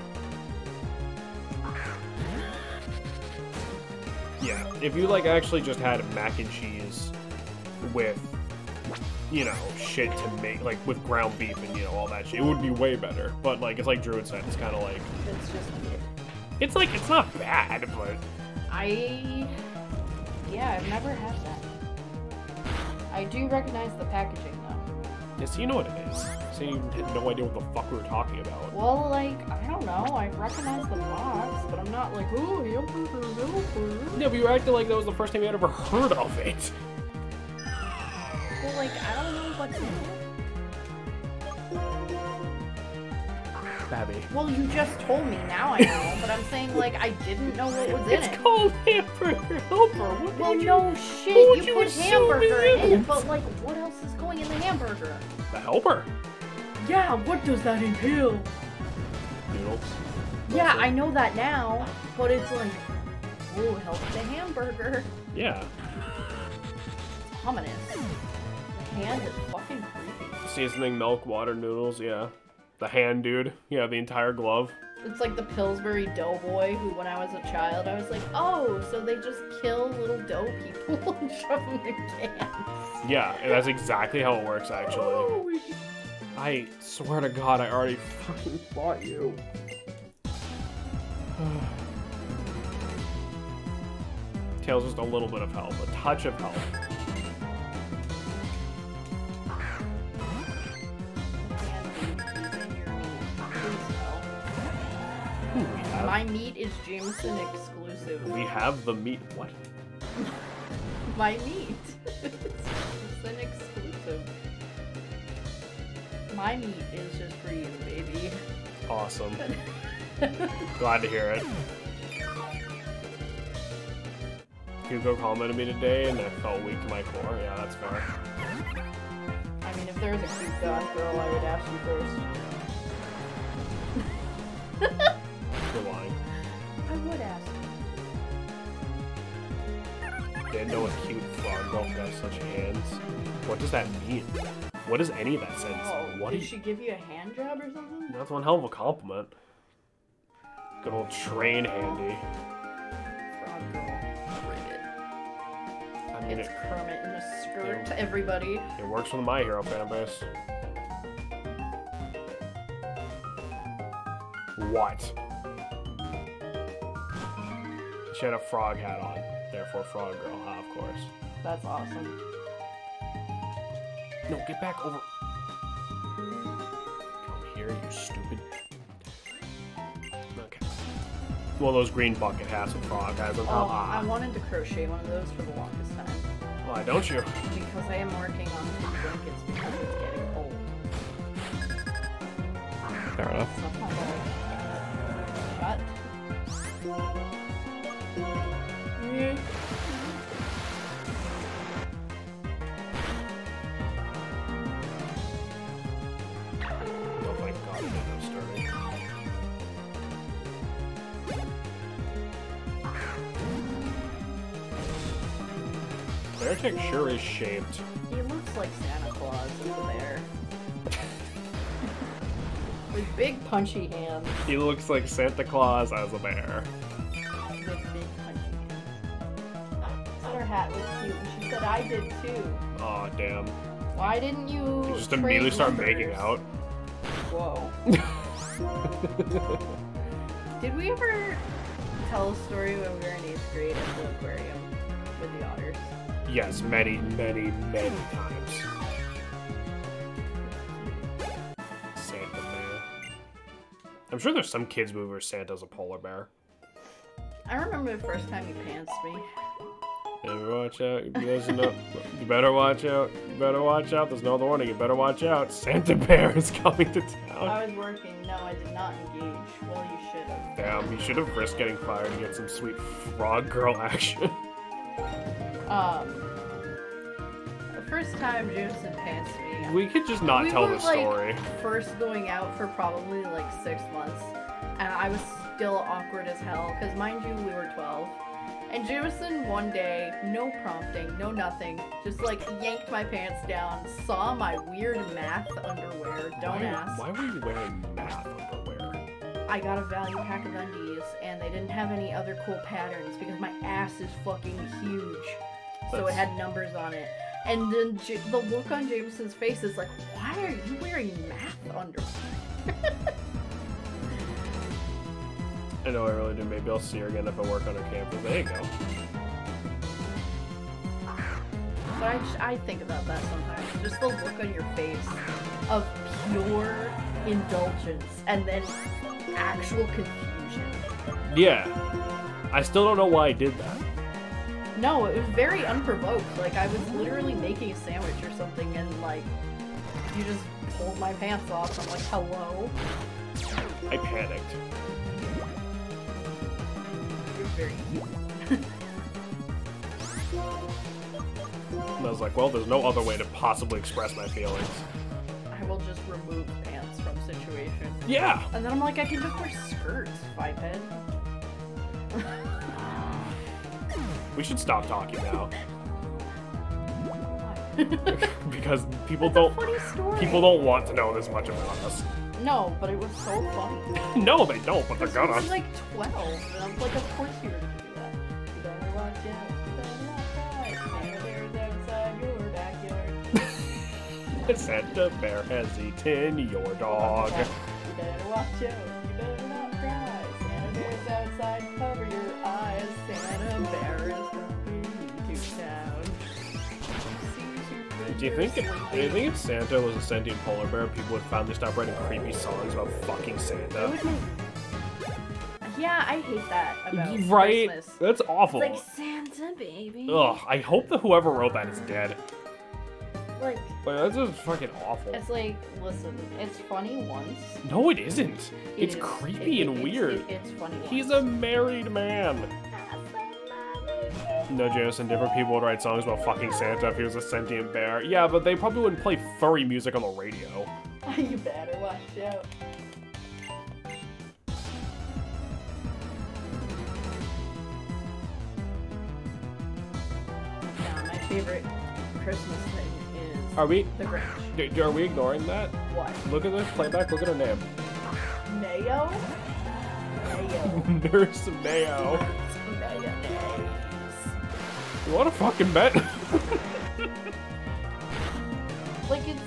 Yeah, if you like actually just had mac and cheese with, you know, shit to make, like with ground beef and you know all that shit, it would be way better. But like it's like Druid said, it's kind of like It's just it. it's like it's not bad, but I. Yeah, I've never had that. I do recognize the packaging though. yes, you know what it is. So you had no idea what the fuck we were talking about. Well, like, I don't know. I recognize the box, but I'm not like, oh, hamburger, hamburger. Yeah, but you were acting like that was the first time you had ever heard of it. Like, I don't know what's in it. Babby. Well, you just told me. Now I know, but I'm saying like I didn't know what was in It's it. called hamburger helper. What Well, would you- no shit. You you put hamburger in it, but like, what else is going in the hamburger? The helper. Yeah, what does that entail? Noodles. Yeah, I know that now, but it's like, ooh, help the hamburger. Yeah. It's ominous. Hand is fucking creepy. Seasoning, milk, water, noodles. Yeah. The hand dude. Yeah, the entire glove. It's like the Pillsbury Doughboy, who when I was a child, I was like, oh, so they just kill little dough people and shove them in cans. Yeah, and that's exactly how it works, actually. Oh, I swear to God, I already fucking fought you. Tails just a little bit of help, a touch of help. Have My meat is Jameson exclusive. we have the meat. What? My meat. it's an exclusive. My meat is just for you, baby. Awesome. Glad to hear it. Hugo commented me today, and I felt weak to my core. Yeah, that's fair. I mean, if there was a cute goth girl, I would ask you first. Didn't know a cute frog girl could have such hands. What does that mean? What does any of that sense? Oh, what did is she give you a hand job or something? That's one hell of a compliment. Good old train handy. Frog girl. Bring it. I mean, It's it, Kermit in a skirt, Yeah. everybody. it works for the My Hero fan base. What? She had a frog hat on, therefore frog girl. Ah, of course. That's awesome. No, get back over. Come here, you stupid. Okay. One of those green bucket hats with frog hats on Oh, top. I wanted to crochet one of those for the longest time. why don't you? Because I am working on some blankets because it's getting cold. Fair enough. Somehow Shut. Oh my god, sturdy. Beartic sure is shaped. He looks like Santa Claus as a bear. With big punchy hands. He looks like Santa Claus as a bear. Hands. Said her hat was cute, and she said I did too. Aw, damn. Why didn't you? You just immediately start numbers? making out. Whoa. Did we ever tell a story when we were in eighth grade at the aquarium with the otters? yes, many, many, many times. Santa bear. I'm sure there's some kids movie where Santa's a polar bear. I remember the first time you pantsed me. Better watch out. You better, you better watch out. You better watch out. There's no other warning. You better watch out. Santa Bear is coming to town. I was working. No, I did not engage. Well, you should have. Damn, you should have risked getting fired to get some sweet frog girl action. Um, the first time Jameson pantsed me, We could just not we tell were, the like, story. first going out for probably like six months, and I was still awkward as hell. Cause mind you, we were 12. And Jameson one day, no prompting, no nothing, just like yanked my pants down, saw my weird math underwear. Don't why, ask. Why were you wearing math underwear? I got a value pack of undies, and they didn't have any other cool patterns because my ass is fucking huge. So it had numbers on it. And then J- the look on Jameson's face is like, why are you wearing math underwear? I know I really do. Maybe I'll see her again if I work on her campus. There you go. But I, just- I think about that sometimes. Just the look on your face of pure indulgence and then actual confusion. Yeah. I still don't know why I did that. No, it was very unprovoked. Like I was literally making a sandwich or something, and like you just pulled my pants off. I'm like, hello. I panicked. Very And I was like, well, there's no other way to possibly express my feelings. I will just remove pants from situation. Yeah. And then I'm like, I can just wear skirts, biped. We should stop talking now. Because people don't people don't want to know this much about us. No, but it was so funny. no, they don't, but they're gonna. I was like 12, and I'm like, of course you were gonna do that. You better watch out. You better not cry. Santa Bear's outside your backyard. Santa Bear has eaten your dog. You better watch out. You better not cry. Santa Bear's outside. Do you think? Do you think if Santa was a sentient polar bear, people would finally stop writing creepy songs about fucking Santa? Yeah, I hate that about right? Christmas. That's awful. It's like Santa, baby. Ugh, I hope that whoever wrote that is dead. Like, Like, that's just fucking awful. it's like, listen, it's funny once. No, it isn't. It it's is- creepy it- and it's- weird. it- it's funny once. He's a married man. No, Jameson, different people would write songs about fucking Santa if he was a sentient bear. Yeah, but they probably wouldn't play furry music on the radio. you better watch out. Now, my favorite Christmas thing is Are we? the Grinch. d- Are we ignoring that? What? Look at this playback. Look at her name. Mayo? Mayo. Nurse Mayo. Mayonnaise. You want a fucking bet? Like, it's.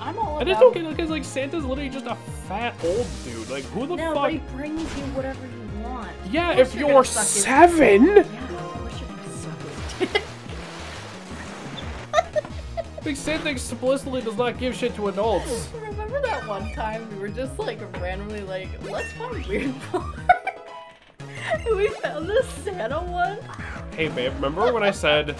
I'm all I about. just don't get it because like Santa's literally just a fat old dude. Like who the No, fuck? but he brings you whatever you want. Yeah, if you're you're gonna suck his- seven. Yeah, of course you're gonna suck his. Big Santa explicitly does not give shit to adults. Remember that one time we were just like randomly like, let's find weird we found this Santa one. Hey babe, remember when I said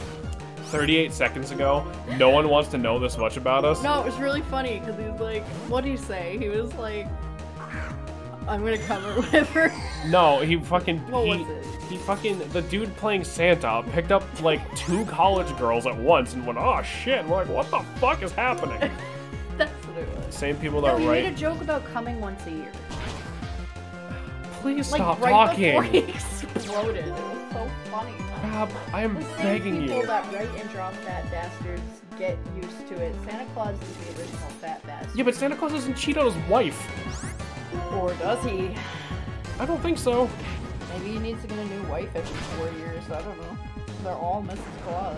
38 seconds ago, no one wants to know this much about us? No, it was really funny because he was like, what did he say? He was like, I'm gonna come or whatever. No, he fucking What he, was it? he fucking the dude playing Santa picked up like two college girls at once and went, oh shit. We're like, what the fuck is happening? That's what it was. Same people No, that he made a joke about coming once a year. Please Like stop right talking. before he exploded. It was so funny. Rob, I am begging people you. that write and drop fat bastards get used to it. Santa Claus is the original fat bastard. Yeah, but Santa Claus doesn't cheat on his wife. Or does he? I don't think so. Maybe he needs to get a new wife every four years. I don't know. They're all Mrs. Claus.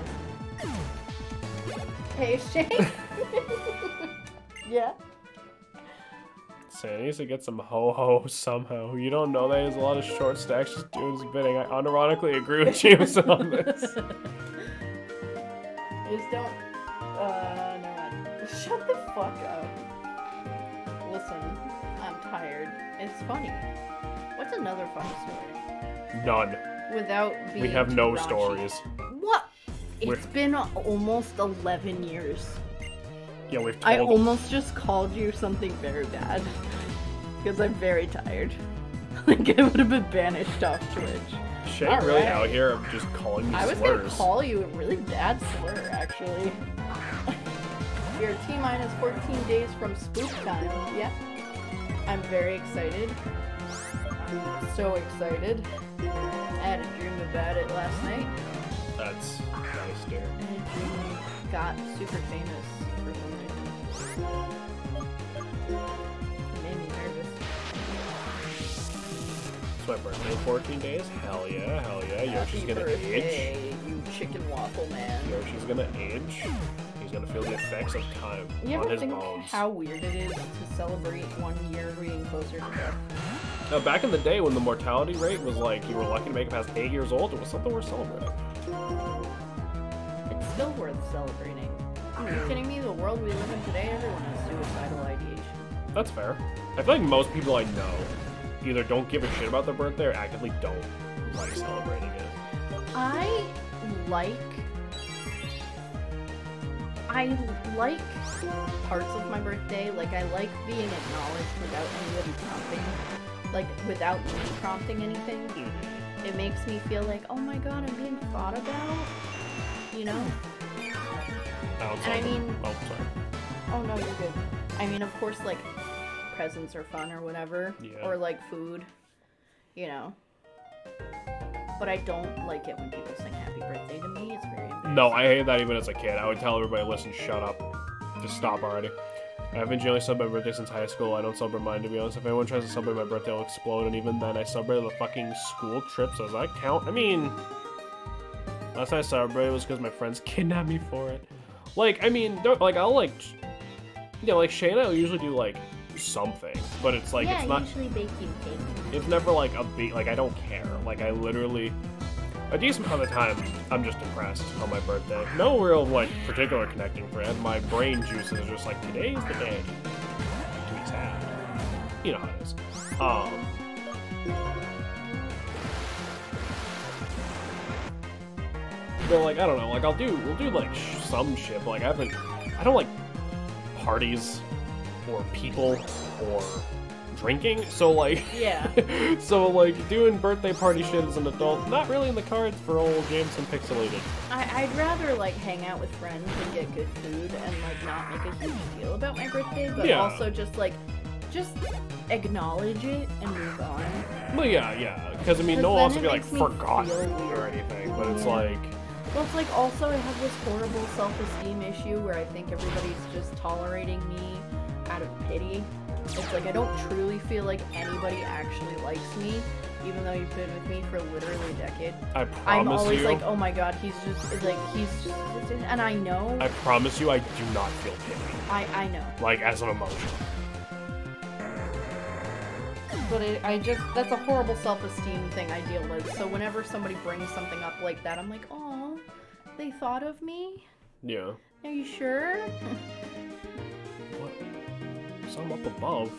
Hey, Shane. yeah. Santa needs to get some ho ho somehow. You don't know that he has a lot of short stacks just doing his bidding. I unironically agree with Jameson on this. Just don't. Uh, mind. Shut the fuck up. Listen, I'm tired. It's funny. What's another funny story? None. Without being We have no raunchy. stories. What? We're- It's been almost 11 years. Yeah, we've I almost just called you something very bad. Because I'm very tired. like, I would have been banished off Twitch. Shay really Alright. out here of just calling me I was gonna call you a really bad slur, actually. You're T minus 14 days from spook time. Yeah. I'm very excited. I'm so excited. I had a dream about it last night. That's nice, dear. And a dream got super famous made me nervous. It's my birthday 14 days. Hell yeah, hell yeah. Yoshi's Happy gonna age. you chicken waffle man. Yoshi's gonna age. He's gonna feel the effects of time You on ever his think bones. how weird it is to celebrate one year being closer to death? Now, back in the day when the mortality rate was like you were lucky to make it past eight years old, it was something worth celebrating. World we live in today, everyone has suicidal ideation. That's fair. I feel like most people I know either don't give a shit about their birthday or actively don't like celebrating it. I like. I like parts of my birthday. Like, I like being acknowledged without anybody prompting. Like, without me prompting anything. Mm-hmm. It makes me feel like, oh my god, I'm being thought about. You know? And I celebrate- mean- oh, sorry. Oh no, you're good. I mean, of course, like presents are fun or whatever, Yeah. or like food, you know. But I don't like it when people sing "Happy Birthday" to me. It's very. No, I hated that even as a kid. I would tell everybody, listen, shut up. Just stop already. I haven't generally celebrated my birthday since high school. I don't celebrate mine, to be honest. If anyone tries to celebrate my birthday, I'll explode, and even then, I celebrated the fucking school trips. Does that count? I mean, last time I celebrated was because my friends kidnapped me for it. Like, I mean, don't, like, I'll, like, yeah, like, Shayna will usually do, like, something, but it's like, yeah, it's not usually you cake. it's never like a beat like I don't care. Like I literally a decent amount of time I'm just depressed on my birthday. No real like particular connecting friend. My brain juices are just like today's the day to be sad. You know how it is. Um But like I don't know, like I'll do we'll do like sh- some shit. But, like I haven't, I don't like parties or people or drinking. So like Yeah. so like doing birthday party shit as an adult, not really in the cards for old Jameson Pixelated. I, I'd rather like hang out with friends and get good food and like not make a huge deal about my birthday, but Yeah. also just like just acknowledge it and move on. Well, yeah, yeah, because I mean, no one wants to be like forgotten or anything, but it's like, Well, it's like also I have this horrible self-esteem issue where I think everybody's just tolerating me out of pity. It's like I don't truly feel like anybody actually likes me, even though you've been with me for literally a decade. I promise you. I'm always you, like, oh my god, he's just like he's just, and I know, I promise you, I do not feel pity, I I know. like as an emotion. But it, I just, that's a horrible self esteem thing I deal with. So whenever somebody brings something up like that, I'm like, oh, they thought of me? Yeah. Are you sure? What? Some up above.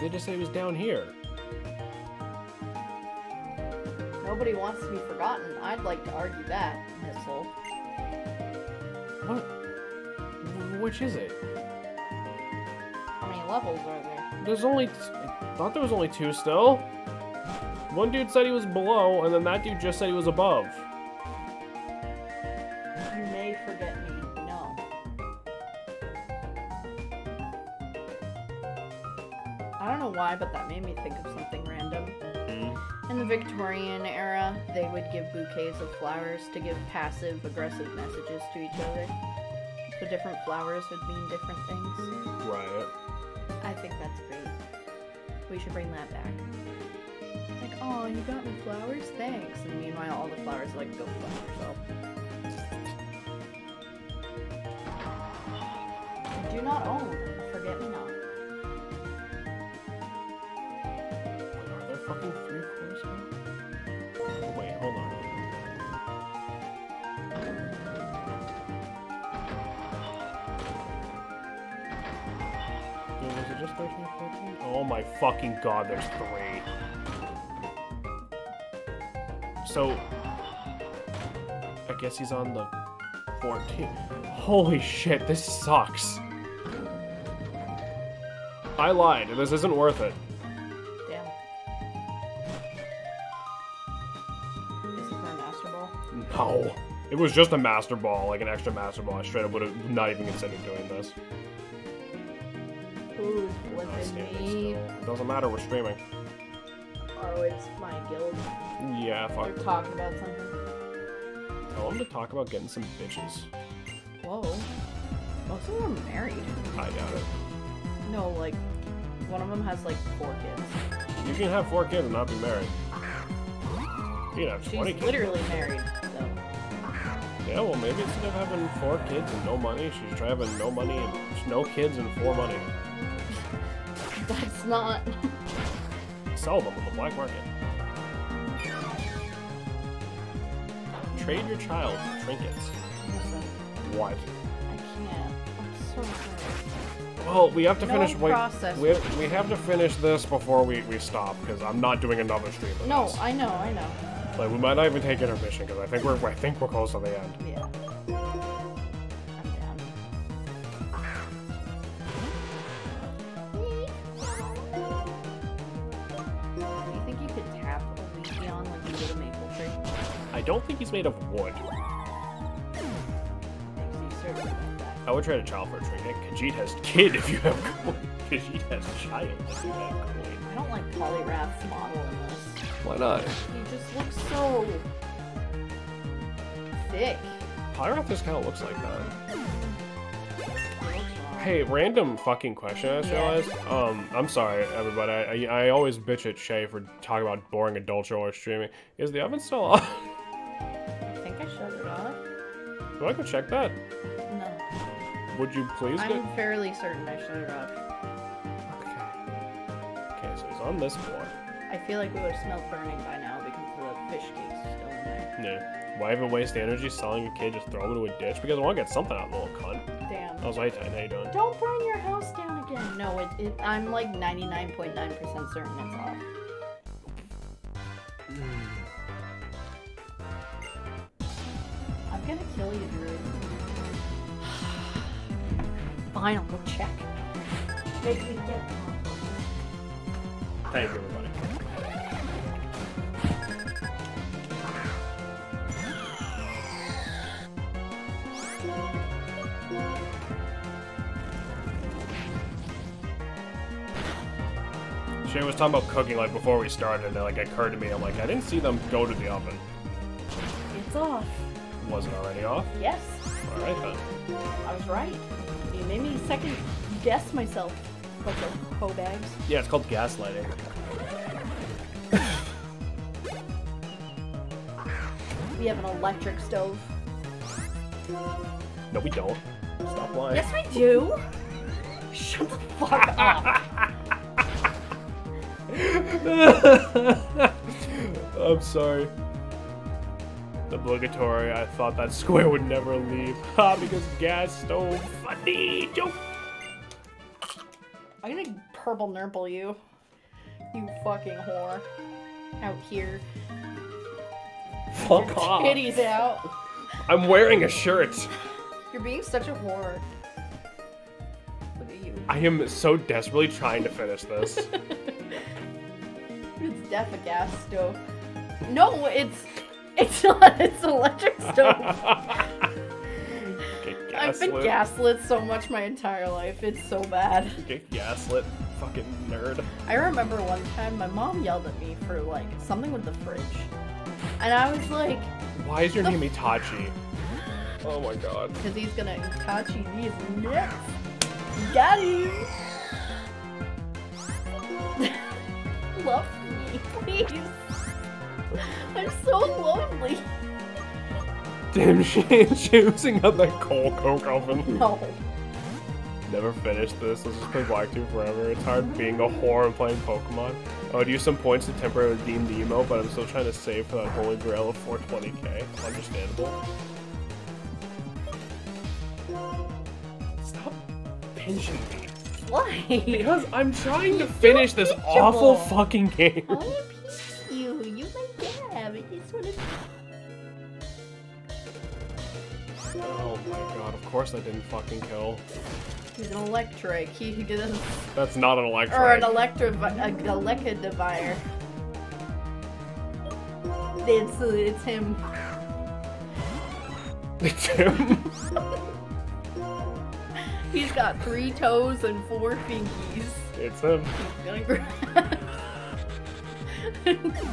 They just say it was down here. Nobody wants to be forgotten. I'd like to argue that, Missile. What? Which is it? How many levels are there? There's only. I thought there was only two still. One dude said he was below, and then that dude just said he was above. Victorian era, they would give bouquets of flowers to give passive aggressive messages to each other. So different flowers would mean different things. Right. I think that's great. We should bring that back. Like, oh, you got me flowers? Thanks. And meanwhile, all the flowers are like, go fuck yourself. Do not own. Oh my fucking god, there's three. So, I guess he's on the 14. Holy shit, this sucks. I lied. This isn't worth it. Damn. Is it a master ball? No. It was just a master ball, like an extra master ball. I straight up would have not even considered doing this. Who's Not me? still. Doesn't matter, we're streaming. Oh, it's my guild. Yeah, fuck. They're talking about something. Tell him to talk about getting some bitches. Whoa. Most of them are married. I doubt it. No, like, one of them has like four kids. You can have four kids and not be married. You can have She's 20 kids. literally married, so. Yeah, well, maybe instead of having four kids and no money, she's having no money and no kids and four money. Not. Sell them on the black market. Trade your child for trinkets. Listen, What? I can't. I'm so sorry. Well, we have to No finish. Process. we have, we have to finish this before we, we stop because I'm not doing another stream. No, this. I know, I know. like we might not even take intermission because I think we're I think we're close to the end. Yeah. Don't think he's made of wood. Makes you certain about that. I would trade a child for a trinket. Khajiit has kid if you have coin. Khajiit has child if you have coin. I don't like Polyrath's model in this. Why not? He just looks so thick. Pyroth just kind of looks like that. He looks wrong. Hey, random fucking question I just Yeah. realized. Um, I'm sorry, everybody. I, I, I always bitch at Shay for talking about boring adult show or streaming. Is the oven still on? Do I go check that? No. Would you please go? I'm fairly certain I shut it off. Okay. Okay, so he's on this floor. I feel like we would have smelled burning by now because the fish cake's still in there. Yeah. Why even waste energy selling a kid? Just throw him into a ditch because I want to get something out of the little cunt. Damn. I was right, how you doing? Don't burn your house down again. No, it, it I'm like 99.9% certain it's off. Hmm. I'm gonna kill you, Druid. Fine, I'll go check. Make me get Thank you, everybody. Shane was talking about cooking like before we started, and it like occurred to me, I'm like, I didn't see them go to the oven. It's off. Was it already off? Yes, Alright then. I was right. You made me second guess myself. Like the hoe bags. Yeah, it's called gaslighting. We have an electric stove. No, we don't. Stop lying. Yes, we do. Shut the fuck up. I'm sorry. Obligatory. I thought that square would never leave. Ha, ah, because gas stove. Funny joke. I'm gonna purple nurple you. You fucking whore. Out here. Fuck off. Titties out. I'm wearing a shirt. You're being such a whore. Look at you. I am so desperately trying to finish this. It's def a gas stove. No, it's it's not. It's an electric stove. I've been gaslit. gaslit so much my entire life. It's so bad. Get gaslit. Fucking nerd. I remember one time my mom yelled at me for like something with the fridge, and I was like, Why is your name Itachi? Oh my god. because he's gonna Itachi these nuts. Got him. Love me, please. I'm so lonely. Damn, she choosing out that coal coke oven. No. Never finished this. Let's just play Black 2 forever. It's hard being a whore and playing Pokemon. I would use some points to temporarily redeem the emo, but I'm still trying to save for that holy grail of 420k. Understandable. Stop pinching me. Why? Because I'm trying to finish this awful fucking game. I piece you. You my dad. I just want to. Oh my god, of course I didn't fucking kill. He's an electric. He, he didn't. That's not an electric. Or an electro. A Galekadivire. It's, it's him. It's him. He's got three toes and four fingies. It's him. He's gonna grab.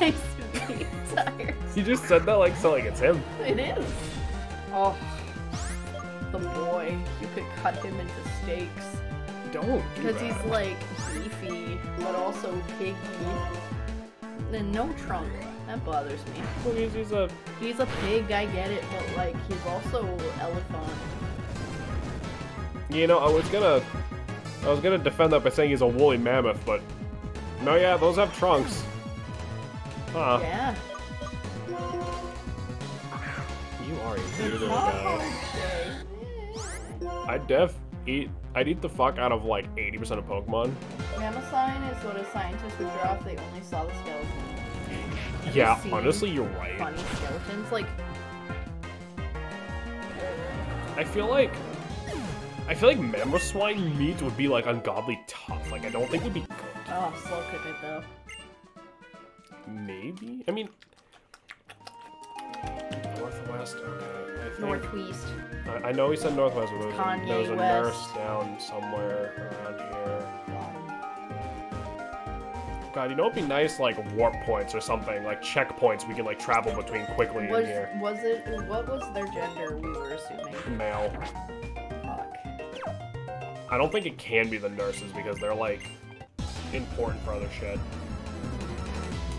Nice tired. You just said that like so like it's him. It is. Oh, the boy. You could cut him into steaks. Don't. do Because he's like beefy, but also piggy. And no trunk. That bothers me. Well, he's, he's a He's a pig, I get it, but like he's also elephant. You know, I was gonna, I was gonna defend that by saying he's a woolly mammoth, but no, yeah, those have trunks. Huh? Yeah. You are a weirdo guy. I'd def eat. I'd eat the fuck out of like 80% of Pokemon. Mamoswine is what a scientist would draw if they only saw the skeleton. Yeah, honestly, you're right. Funny skeletons, like I feel like, I feel like mammoth swine meat would be like ungodly tough. Like I don't think it'd be good. oh, slow cook it though. Maybe. I mean, northwest. Okay. I think. Northeast. I, I know he said northwest, but there was, a, Kanye there was a nurse down somewhere around here. God, you know it'd be nice, like warp points or something, like checkpoints we can like travel between quickly Was in here. was it? What was their gender? We were assuming. Male. Fuck. I don't think it can be the nurses because they're like important for other shit.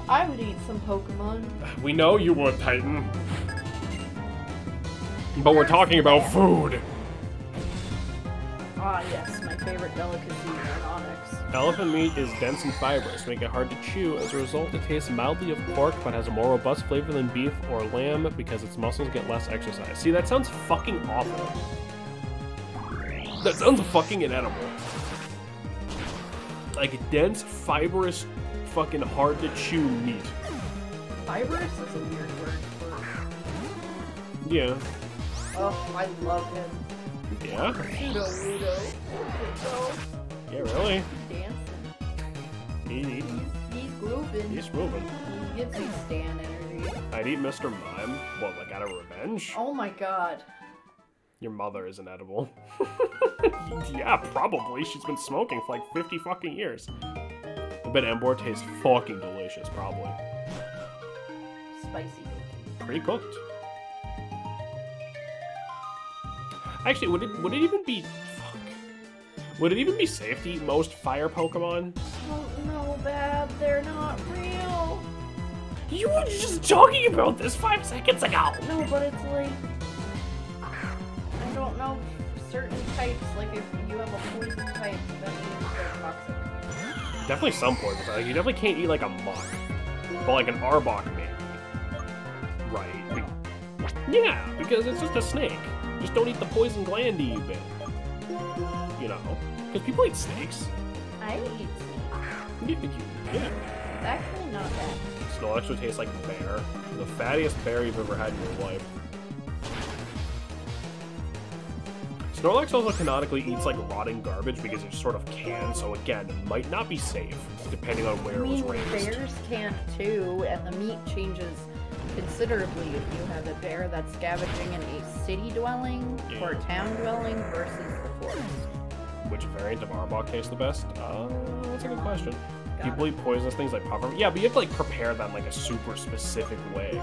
I would eat some Pokemon. We know you would, Titan. But we're talking about food. Ah, yes, my favorite delicacy, Onix. Elephant meat is dense and fibrous, making it hard to chew. As a result, it tastes mildly of pork, but has a more robust flavor than beef or lamb because its muscles get less exercise. See, that sounds fucking awful. That sounds fucking inedible. Like dense, fibrous, fucking hard to chew meat. Fibrous is a weird word for Yeah. Oh, I love him. Yeah? Pseudo Ludo. Yeah, really? dancing. He, he, He's grooving. he's grooving. He gives me Stan energy. I'd eat Mr. Mime. What, like out of revenge? Oh my god. Your mother isn't edible. yeah, probably. She's been smoking for like 50 fucking years. Bet Emboar tastes fucking delicious, probably. Spicy. Pre-cooked. Actually, would it would it even be fuck? Would it even be safe to eat most fire Pokemon? Oh no, Bab, they're not real. You were just talking about this five seconds ago. No, but it's like I don't know certain types. Like if you have a poison type, that means they're toxic. Definitely some poisons. Like you definitely can't eat like a Muk, but like an Arbok maybe. Right. Be- Yeah, because it's just a snake. Just don't eat the poison glandy bit. You know, because people eat snakes. I eat snake. Yeah, you- yeah. It's actually not bad. Snorlax would taste like bear. The fattiest bear you've ever had in your life. Snorlax also canonically eats like rotting garbage because it sort of can, so again, it might not be safe, depending on where I it was mean, raised. bears can't too, and the meat changes considerably if you have a bear that's scavenging in a city dwelling or Yeah. town dwelling versus the forest. Which variant of Arbok tastes the best? Uh, that's a good question. People eat poisonous things like puffer. Yeah, but you have to like prepare them like a super specific way.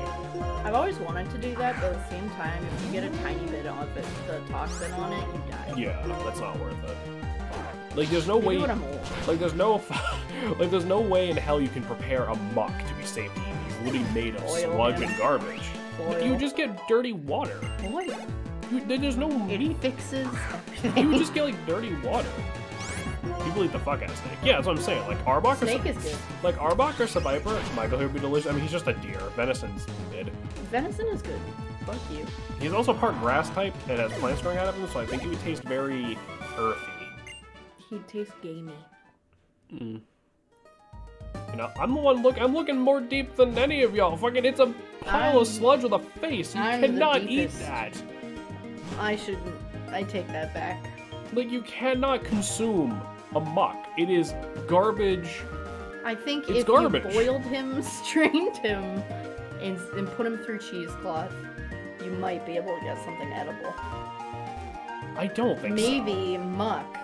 I've always wanted to do that, but at the same time, if you get a tiny bit of it, the toxin on it, you die. Yeah, that's not worth it. Like, there's no Maybe way. when I'm old. Like, there's no, like, there's no way in hell you can prepare a Muk to be safe to eat. He's literally made of Oil, sludge man. and garbage. Oil. You just get dirty water. Boy, You, there's no it meat. fixes. You just get like dirty water. People eat the fuck out of snake. Yeah, that's what I'm saying. Like Arbok or Snake is good. like Arbok or Seviper, Michael here would be delicious. I mean, he's just a deer. Venison's mid. Venison is good. Fuck you. He's also part grass type and has plants growing out of him, so I think he would taste very earthy. He'd taste gamey. Mm. You know, I'm the one look. I'm looking more deep than any of y'all. Fucking, it's a pile I'm- of sludge with a face. You I'm cannot eat that. I shouldn't. I take that back. Like, you cannot consume a Muk. It is garbage. I think It's if garbage. you boiled him, strained him, and, and put him through cheesecloth, you might be able to get something edible. I don't think so. Maybe muck.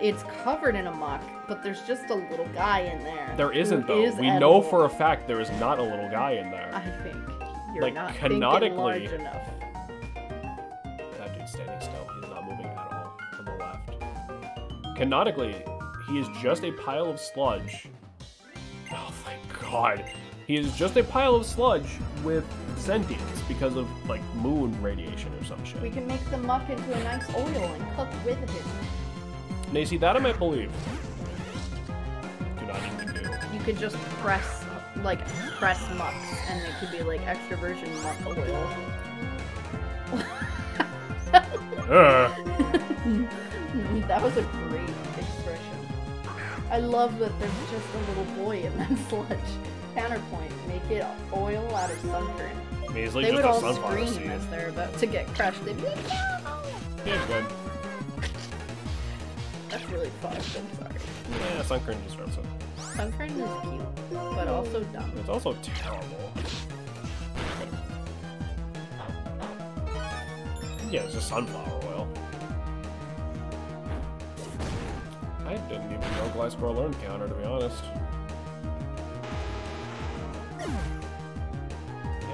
It's covered in a muck, but there's just a little guy in there. There isn't though. is we know for a fact there is not a little guy in there. I think you're Like, not canonically- thinking large enough. Canonically, he is just a pile of sludge. Oh thank God. He is just a pile of sludge with sentience because of like moon radiation or some shit. We can make the Muk into a nice oil and cook with it. Now you see that I might believe. Do not even do. You could just press, like, press Muks, and it could be like extra virgin Muk oil. Uh, Mm, that was a great expression. I love that there's just a little boy in that sludge. Counterpoint, make it oil out of Sunkern. measly They just would a all scream as they're about to get crushed. They'd be like, "No!" Yeah, good. That's really fun. I'm sorry. Yeah, Sunkern deserves it. Sunkern is cute, but also dumb. It's also terrible. Yeah, it's just sunflower oil. I didn't even know Gliscor learned counter, to be honest.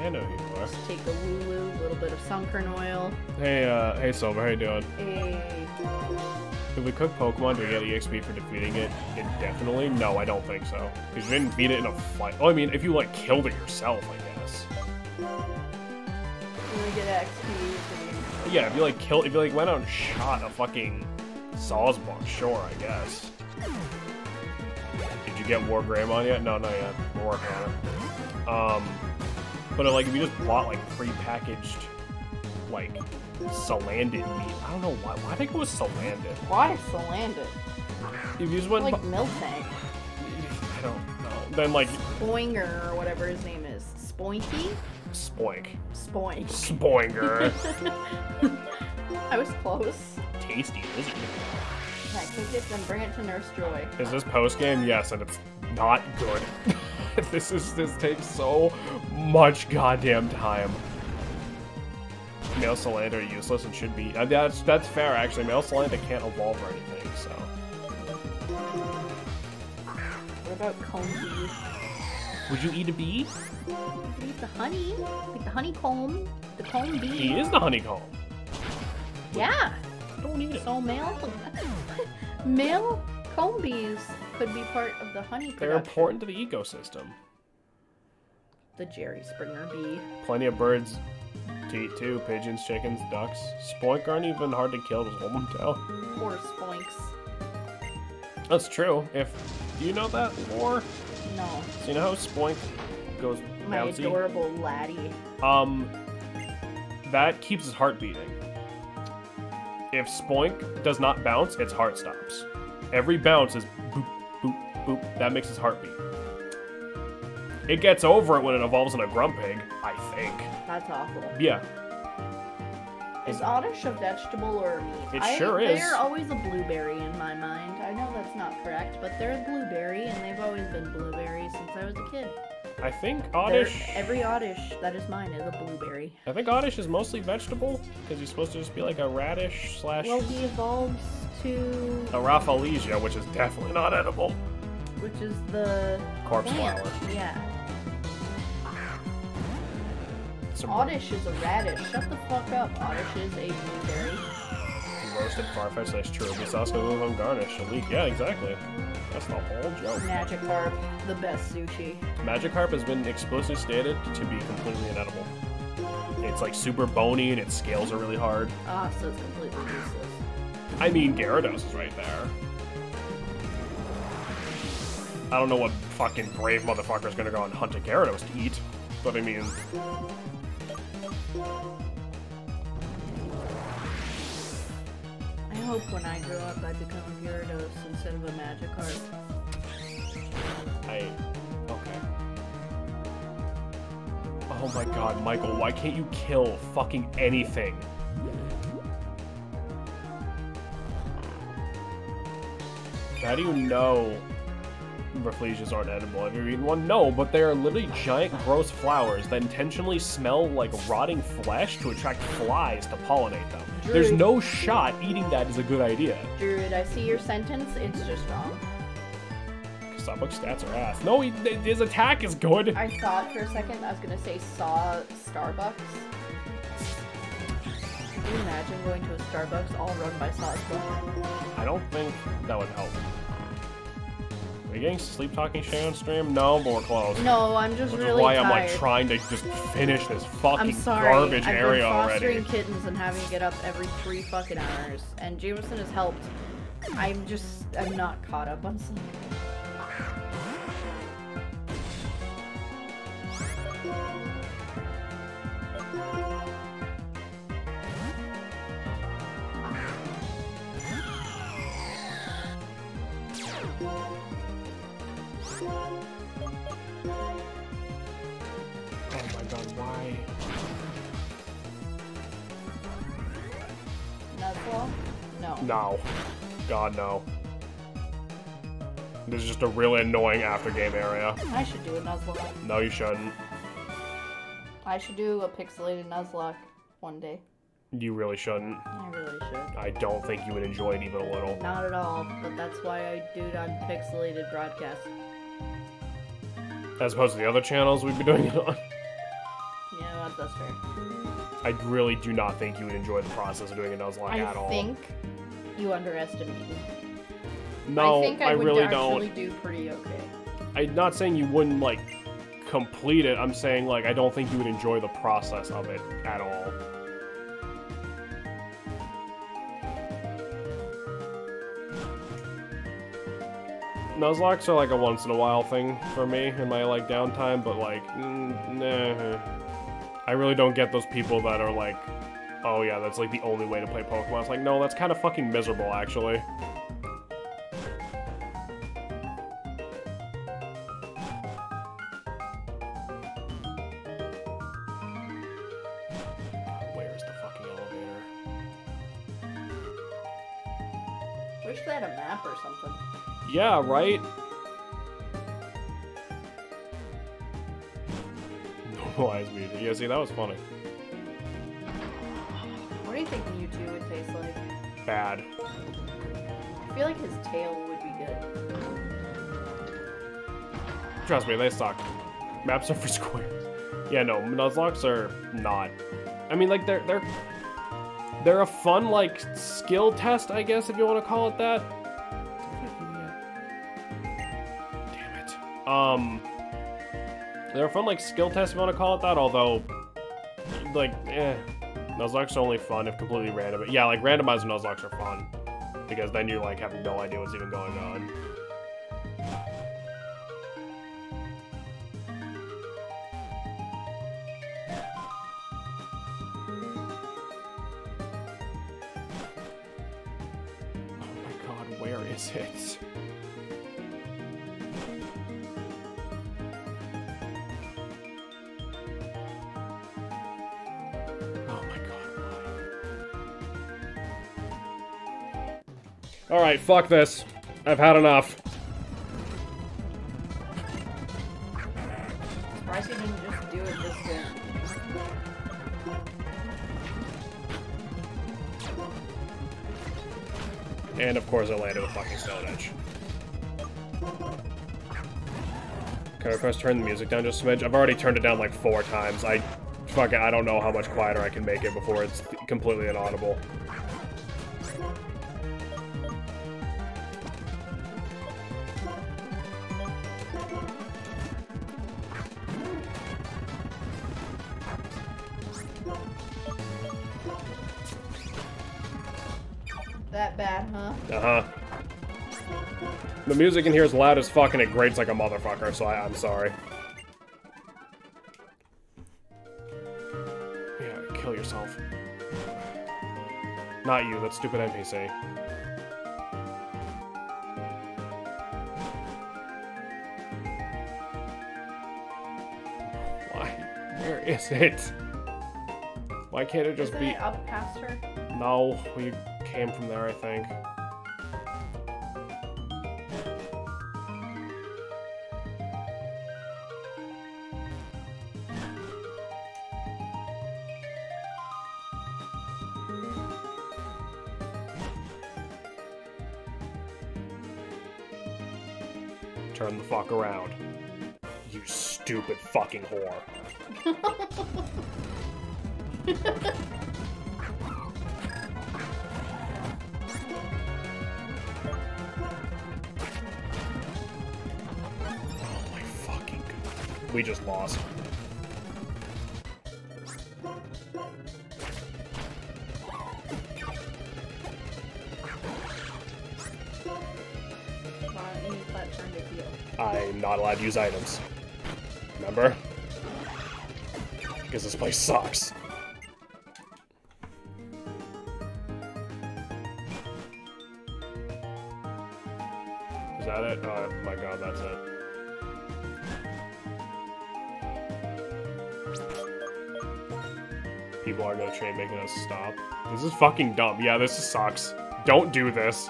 I know you are. Take a Wooloo, a little bit of Sunkern oil, Hey, uh, hey Silver, how you doing? a Did we cook Pokemon do we get EXP for defeating it indefinitely? No, I don't think so. Because you didn't beat it in a fight. Oh, I mean, if you, like, killed it yourself, I guess. You get XP Yeah, if you like killed, if you like went out and shot a fucking Sawsbuck, sure, I guess. Did you get War Greymon yet? No, not yet. We're working on it. Um, but like if you just bought like pre-packaged, like Salandit meat, I don't know why. Why think it was Salandit? Why Salandit? If you just went, Like Miltank. I don't know. Then like, Boinger or whatever his name is. Spoinky? Spoink. Spoink. Spoinger. I was close. Tasty lizard. Yeah, kick it, then bring it to Nurse Joy. Is this post game? Yes, and it's not good. this is this takes so much goddamn time. Male Salandit are useless and should be. Uh, that's that's fair actually. Male Salandit can't evolve or anything, so. What about comb bee? Would you eat a bee? Eat the honey. Like the honeycomb. The Combee. He is the honeycomb. Yeah. Don't eat it. So male male Combees could be part of the honey They're important to the ecosystem. The Jerry Springer bee. Plenty of birds to eat too. Pigeons, chickens, ducks. Spoink aren't even hard to kill. Just hold them down. Poor spoinks. That's true. If do you know that lore? No. So you know how Spoink goes My bouncy? adorable laddie. Um, that keeps his heart beating. If Spoink does not bounce, its heart stops. Every bounce is boop, boop, boop. That makes his heart beat. It gets over it when it evolves in a Grumpig, I think. That's awful. Yeah, Is Oddish a vegetable or a meat? It I, sure is. They're always a blueberry in my mind. I know that's not correct, but they're a blueberry, and they've always been blueberries since I was a kid. I think Oddish. Every Oddish that is mine is a blueberry. I think Oddish is mostly vegetable because he's supposed to just be like a radish slash Well, he evolves to, a Rafflesia, which is definitely not edible. which is the Corpse plant. flower. Yeah. Some Oddish is a radish. Shut the fuck up. Oddish is a blueberry. Roasted Farfetch slash Cherubi sauce with them garnish. A leek. Yeah, exactly. That's the whole joke. Magikarp, the best sushi. Magikarp has been explicitly stated to be completely inedible. It's like super bony and its scales are really hard. Ah, so it's completely useless. I mean, Gyarados is right there. I don't know what fucking brave motherfucker is gonna go and hunt a Gyarados to eat, but I mean, hope when I grow up I become a Gyarados instead of a Magikarp. I. Okay. Oh my god, Michael, why can't you kill fucking anything? How do you know Rafflesias aren't edible? Have you eaten one? No, but they are literally giant, gross flowers that intentionally smell like rotting flesh to attract flies to pollinate them. There's no shot eating that is a good idea. Druid, I see your sentence, it's just wrong. Starbucks stats are ass. No, he, his attack is good. I thought for a second I was gonna say saw Starbucks. Could you imagine going to a Starbucks all run by Sawsbuck? I don't think that would help. Are we getting sleep talking Shay on stream? No, more we're. No, I'm just Which really is why tired. I'm like trying to just finish this fucking garbage area already. I'm sorry. garbage I've area been fostering already. kittens and having to get up every three fucking hours, and Jameson has helped. I'm just, I'm not caught up on sleep. Why? Nuzlocke? No. No. God, no. This is just a really annoying after game area. I should do a Nuzlocke. No, you shouldn't. I should do a pixelated Nuzlocke one day. You really shouldn't. I really should. I don't think you would enjoy it even a little. Not at all, but that's why I do it on pixelated broadcast. As opposed to the other channels we'd be doing it on. Yeah, that- that's fair. I really do not think you would enjoy the process of doing a Nuzlocke I at all. I think you underestimate me. no, I think I, would really actually don't. do pretty okay. I'm not saying you wouldn't like complete it. I'm saying like I don't think you would enjoy the process of it at all. Nuzlockes are like a once in a while thing for me in my like downtime, but like, mm, nah. I really don't get those people that are like, oh yeah, that's like the only way to play Pokemon. It's like, no, that's kind of fucking miserable, actually. Where's the fucking elevator? Wish they had a map or something. Yeah, right? Normalized music. Yeah, see, that was funny. What do you think Mewtwo would taste like? Bad. I feel like his tail would be good. Trust me, they suck. Maps are for squares. Yeah, no, Nuzlocke are not. I mean, like, they're, they're, they're a fun, like, skill test, I guess, if you want to call it that. Damn it. Um, they're a fun, like, skill test, if you want to call it that, although, like, eh. Nuzlocke are only fun if completely random. Yeah, like, randomized Nuzlocke are fun. Because then you, like, have no idea what's even going on. Alright, fuck this. I've had enough. Surprised he didn't just do it this good. And of course I landed a fucking stone edge. Can I press turn the music down just a smidge? I've already turned it down like four times. I fuck it, I don't know how much quieter I can make it before it's completely inaudible. The music in here is loud as fuck and it grates like a motherfucker, so I, I'm sorry. Yeah, kill yourself. Not you, that stupid NPC. Why? Where is it? Why can't it just Isn't be... it up past her? No, we came from there, I think. Stupid fucking whore. Oh my fucking god. We just lost. Come on, you need that turn to heal. I'm not allowed to use items. This place sucks. Is that it? Oh my god, that's it. People are gonna try making us stop. This is fucking dumb. Yeah, this sucks. Don't do this.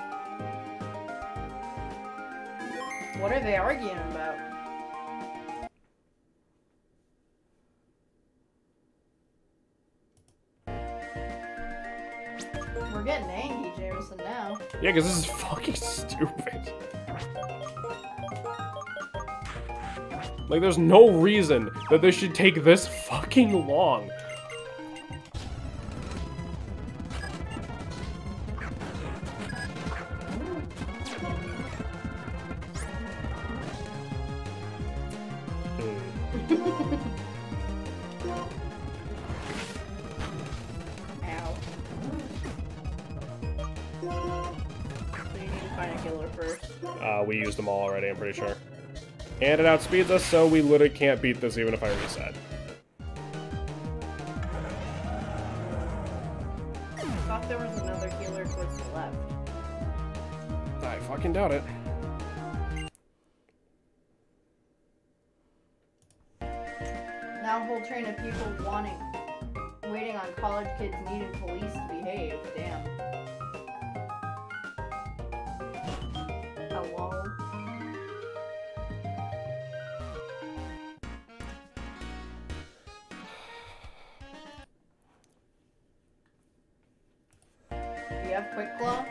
What are they arguing about? Because this is fucking stupid. Like, there's no reason that this should take this fucking long. And it outspeeds us, so we literally can't beat this even if I reset. I thought there was another healer towards the left. I fucking doubt it. Now a whole train of people wanting, waiting on college kids needing police to behave. Damn. lol. Do you have quick claw?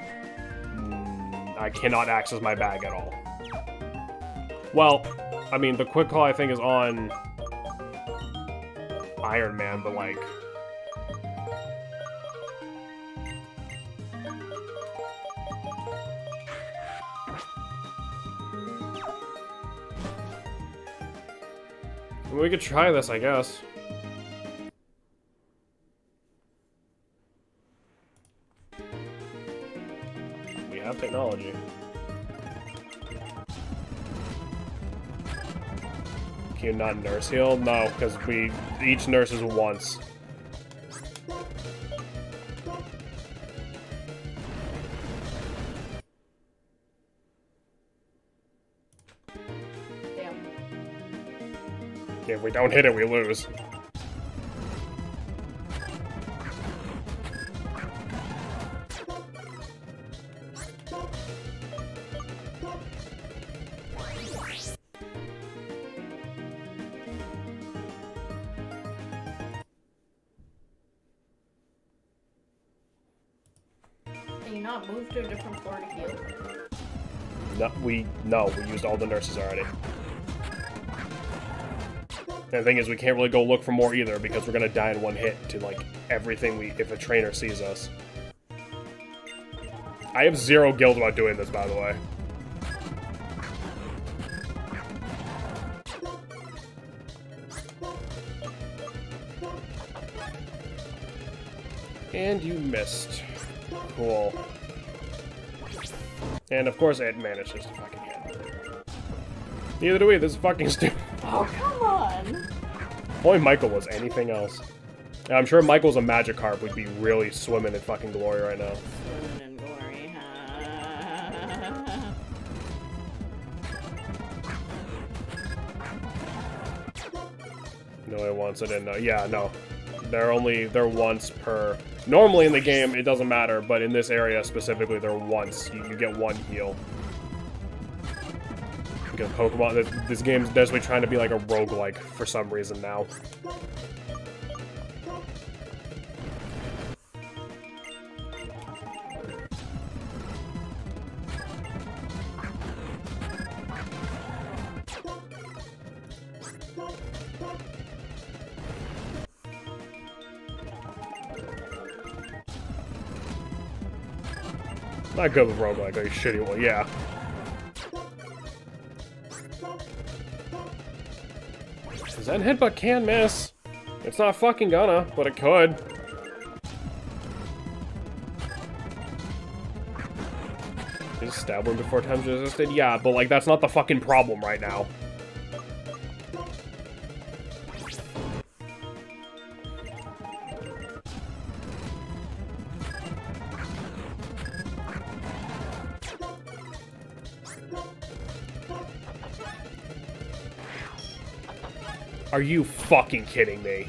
Mm, I cannot access my bag at all. Well, I mean, the quick claw I think is on Iron Man, but like. We could try this, I guess. You not nurse heal? No, because we each nurse is once. Damn. If we don't hit it, we lose. No, we used all the nurses already. And the thing is, we can't really go look for more either because we're gonna die in one hit to like everything we if a trainer sees us. I have zero guilt about doing this, by the way. And you missed. Cool. And of course Ed manages to fucking. Neither do we, this is fucking stupid. Oh, come on! Only Michael was anything else. And I'm sure Michael's a Magikarp, we'd be really swimming in fucking glory right now. Swimming in glory. No it wants it in. Uh, yeah, no. They're only, they're once per... Normally in the game, it doesn't matter, but in this area specifically, they're once. You, you get one heal. Because Pokemon, this, game's desperately trying to be like a roguelike for some reason now. Not good with roguelike, like a shitty one, yeah. Zen Headbutt can miss. It's not fucking gonna, but it could. Is stab wound before times resisted? Yeah, but like that's not the fucking problem right now. Are you fucking kidding me?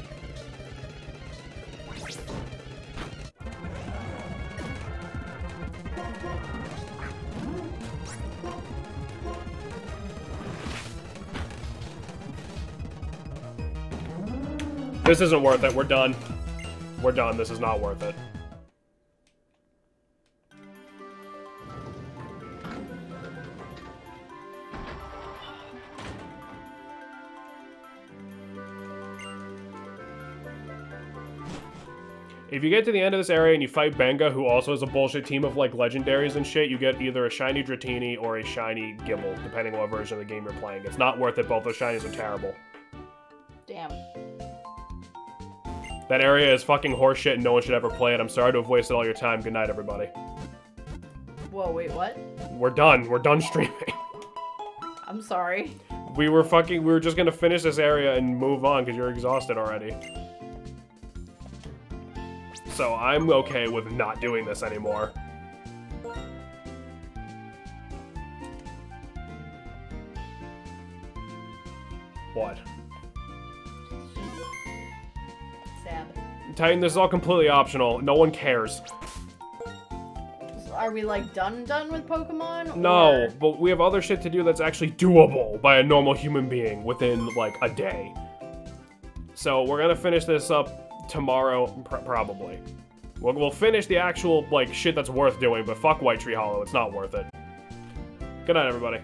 This isn't worth it. We're done. We're done. This is not worth it. If you get to the end of this area and you fight Benga, who also has a bullshit team of like legendaries and shit, you get either a shiny Dratini or a shiny Gible, depending on what version of the game you're playing. It's not worth it. Both those shinies are terrible. Damn. That area is fucking horseshit and no one should ever play it. I'm sorry to have wasted all your time. Good night, everybody. Whoa, wait, what? We're done. We're done streaming. I'm sorry. We were fucking, we were just gonna finish this area and move on because you're exhausted already. So I'm okay with not doing this anymore. What? Sad. Titan, this is all completely optional. No one cares. are we like done done with Pokemon? No, or- but we have other shit to do that's actually doable by a normal human being within like a day. So we're gonna finish this up tomorrow, pr- probably. We'll, we'll finish the actual like shit that's worth doing, but fuck White Tree Hollow, it's not worth it. Good night, everybody.